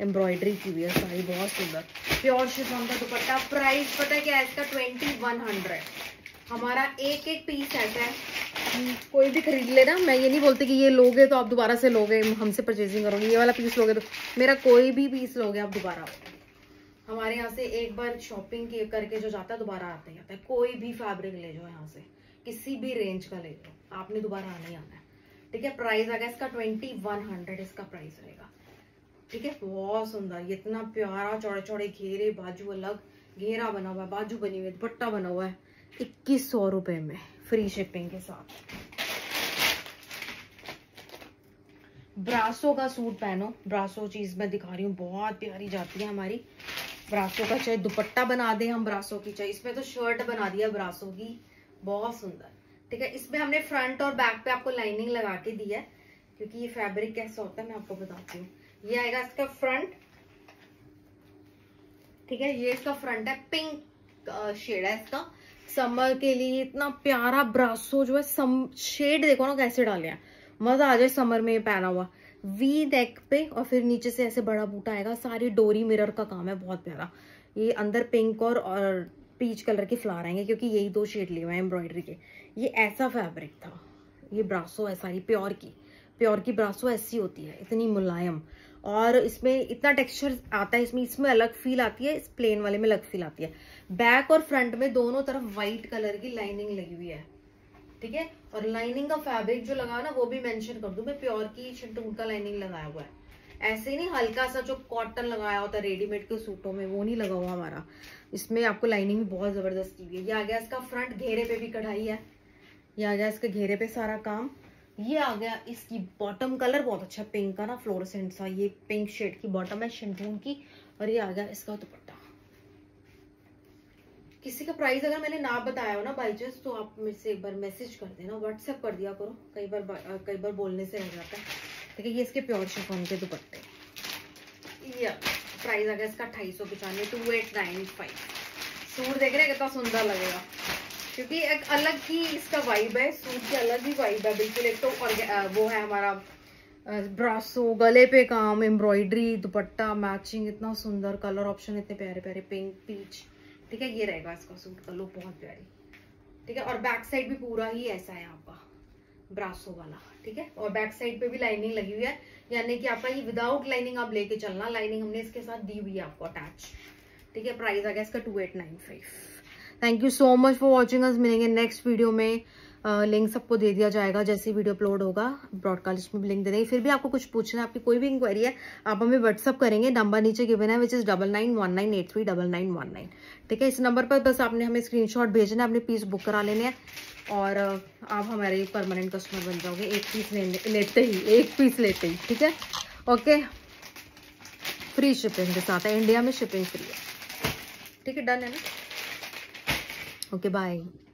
एम्ब्रॉयडरी की हुई है साड़ी बहुत सुंदर। प्योर शिफॉन का दुपट्टा प्राइस पता है क्या है इसका? ट्वेंटी वन हंड्रेड हमारा एक एक पीस ऐसा है कोई भी खरीद लेना, मैं ये नहीं बोलती कि ये लोगे तो आप दोबारा से लोगे, हमसे परचेजिंग करोगे, ये वाला पीस लोगे तो मेरा कोई भी पीस लोगे, आप दोबारा हमारे यहाँ से एक बार शॉपिंग करके जो जाता है, दोबारा आते ही, आता है। कोई भी फैब्रिक ले जाओ यहाँ से, किसी भी रेंज का ले लो आपने दोबारा आना ही आना है। ठीक है प्राइस आ गया इसका ट्वेंटी वन हंड्रेड इसका प्राइस रहेगा। ठीक है, बहुत सुंदर इतना प्यारा चौड़े चौड़े घेरे, बाजू अलग, घेरा बना हुआ है, बाजू बनी हुई दुपट्टा बना हुआ है, इक्कीस सौ रुपए में फ्री शिपिंग के साथ। ब्रासो का सूट पहनो, ब्रासो चीज़ मैं दिखा रही हूँ, बहुत प्यारी जाती है हमारी। ब्रासो का चाहे दुपट्टा बना दे हम ब्रासो की, चाहे इसमें तो शर्ट बना दिया ब्रासो की। बहुत सुंदर। ठीक है, इसमें हमने फ्रंट और बैक पे आपको लाइनिंग लगा के दी है, क्योंकि ये फैब्रिक कैसा होता है मैं आपको बताती हूँ। ये आएगा इसका फ्रंट। ठीक है, ये इसका फ्रंट है, पिंक शेड है इसका। समर के लिए इतना प्यारा ब्रासो जो है, सम, शेड देखो ना कैसे डाले हैं। मज़ा आ जाए समर में ये पहना हुआ। वी नेक पे और फिर नीचे से ऐसे बड़ा बूटा आएगा। सारी डोरी मिरर का काम है बहुत प्यारा। ये अंदर पिंक और, और पीच कलर के फ्लावर आएँगे क्योंकि यही दो शेड लिए हुए हैं एम्ब्रॉयडरी के। ये ऐसा फैब्रिक था। ये ब्रासो है सारी प्योर की। प्योर की ब्रासो ऐसी होती है इतनी मुलायम। और इसमें इतना टेक्सचर आता है इसमें इसमें अलग फील आती है इस प्लेन वाले में अलग फील आती है। बैक और फ्रंट में दोनों तरफ़ व्हाइट कलर की लाइनिंग लगी हुई है। ठीक है? और लाइनिंग का फैब्रिक जो लगा ना, वो भी मेंशन कर दू मैं प्योर की शिंटून का लाइनिंग लगाया हुआ है। ऐसे ही नहीं, हल्का सा जो कॉटन लगाया होता है रेडीमेड के सूटों में, वो नहीं लगा हुआ हमारा। इसमें आपको लाइनिंग भी बहुत ज़बरदस्त की हुई है। ये आ गया इसका फ्रंट घेरे पे भी कढ़ाई है। ये आ गया इसके घेरे पे सारा काम। ये आ गया इसकी बॉटम कलर बहुत अच्छा पिंक का ना फ्लोरसेंट सा। ये पिंक शेड की बॉटम है शिंटून की। और ये आ गया इसका दुपट्टा। किसी का प्राइस अगर मैंने ना बताया हो ना बाई चांस तो आप मेरे से एक बार मैसेज कर देना व्हाट्सएप कर दिया करो। कई बार कई बार बोलने से रह जाता है। ठीक है, ये इसके प्योर शिफॉन के दुपट्टे। ये प्राइस गया इसका अट्ठाईस सौ पचानवे two eight nine five suit देख रहे हैं कितना सुंदर लगेगा। क्योंकि एक अलग ही इसका वाइब है, सूट की अलग ही वाइब है, बिल्कुल एक तो और वो है हमारा ब्रासो गले पे काम एम्ब्रॉयडरी दुपट्टा मैचिंग इतना सुंदर कलर ऑप्शन इतने प्यारे प्यारे पिंक पीच ठीक है, ये रहेगा इसका सूट कर लो बहुत प्यारी। ठीक है, और बैक साइड भी पूरा ही ऐसा है आपका ब्रासो वाला, ठीक है? और बैक साइड पे भी लाइनिंग लगी हुई है, यानी कि आपका ये विदाउट लाइनिंग आप लेके चलना लाइनिंग हमने इसके साथ दी हुई है आपको अटैच ठीक है प्राइस आ गया इसका two eight nine five thank you so much for watching us मिलेंगे नेक्स्ट वीडियो में। लिंक सबको दे दिया जाएगा जैसे वीडियो अपलोड होगा ब्रॉडकास्ट में भी लिंक दे देंगे। फिर भी आपको कुछ पूछना है आपकी कोई भी इंक्वायरी है आप हमें व्हाट्सअप करेंगे नंबर नीचे गिवन है which is double nine one nine eight three double nine one nine ठीक है इस नंबर पर बस आपने हमें स्क्रीनशॉट भेजना है अपने पीस बुक करा लेने हैं और आप हमारे परमानेंट कस्टमर बन जाओगे एक पीस लेते ही एक पीस लेते ही ठीक है? ओके फ्री शिपिंग के साथ है इंडिया में शिपिंग फ्री है। ठीक है डन है ना? Okay, bye.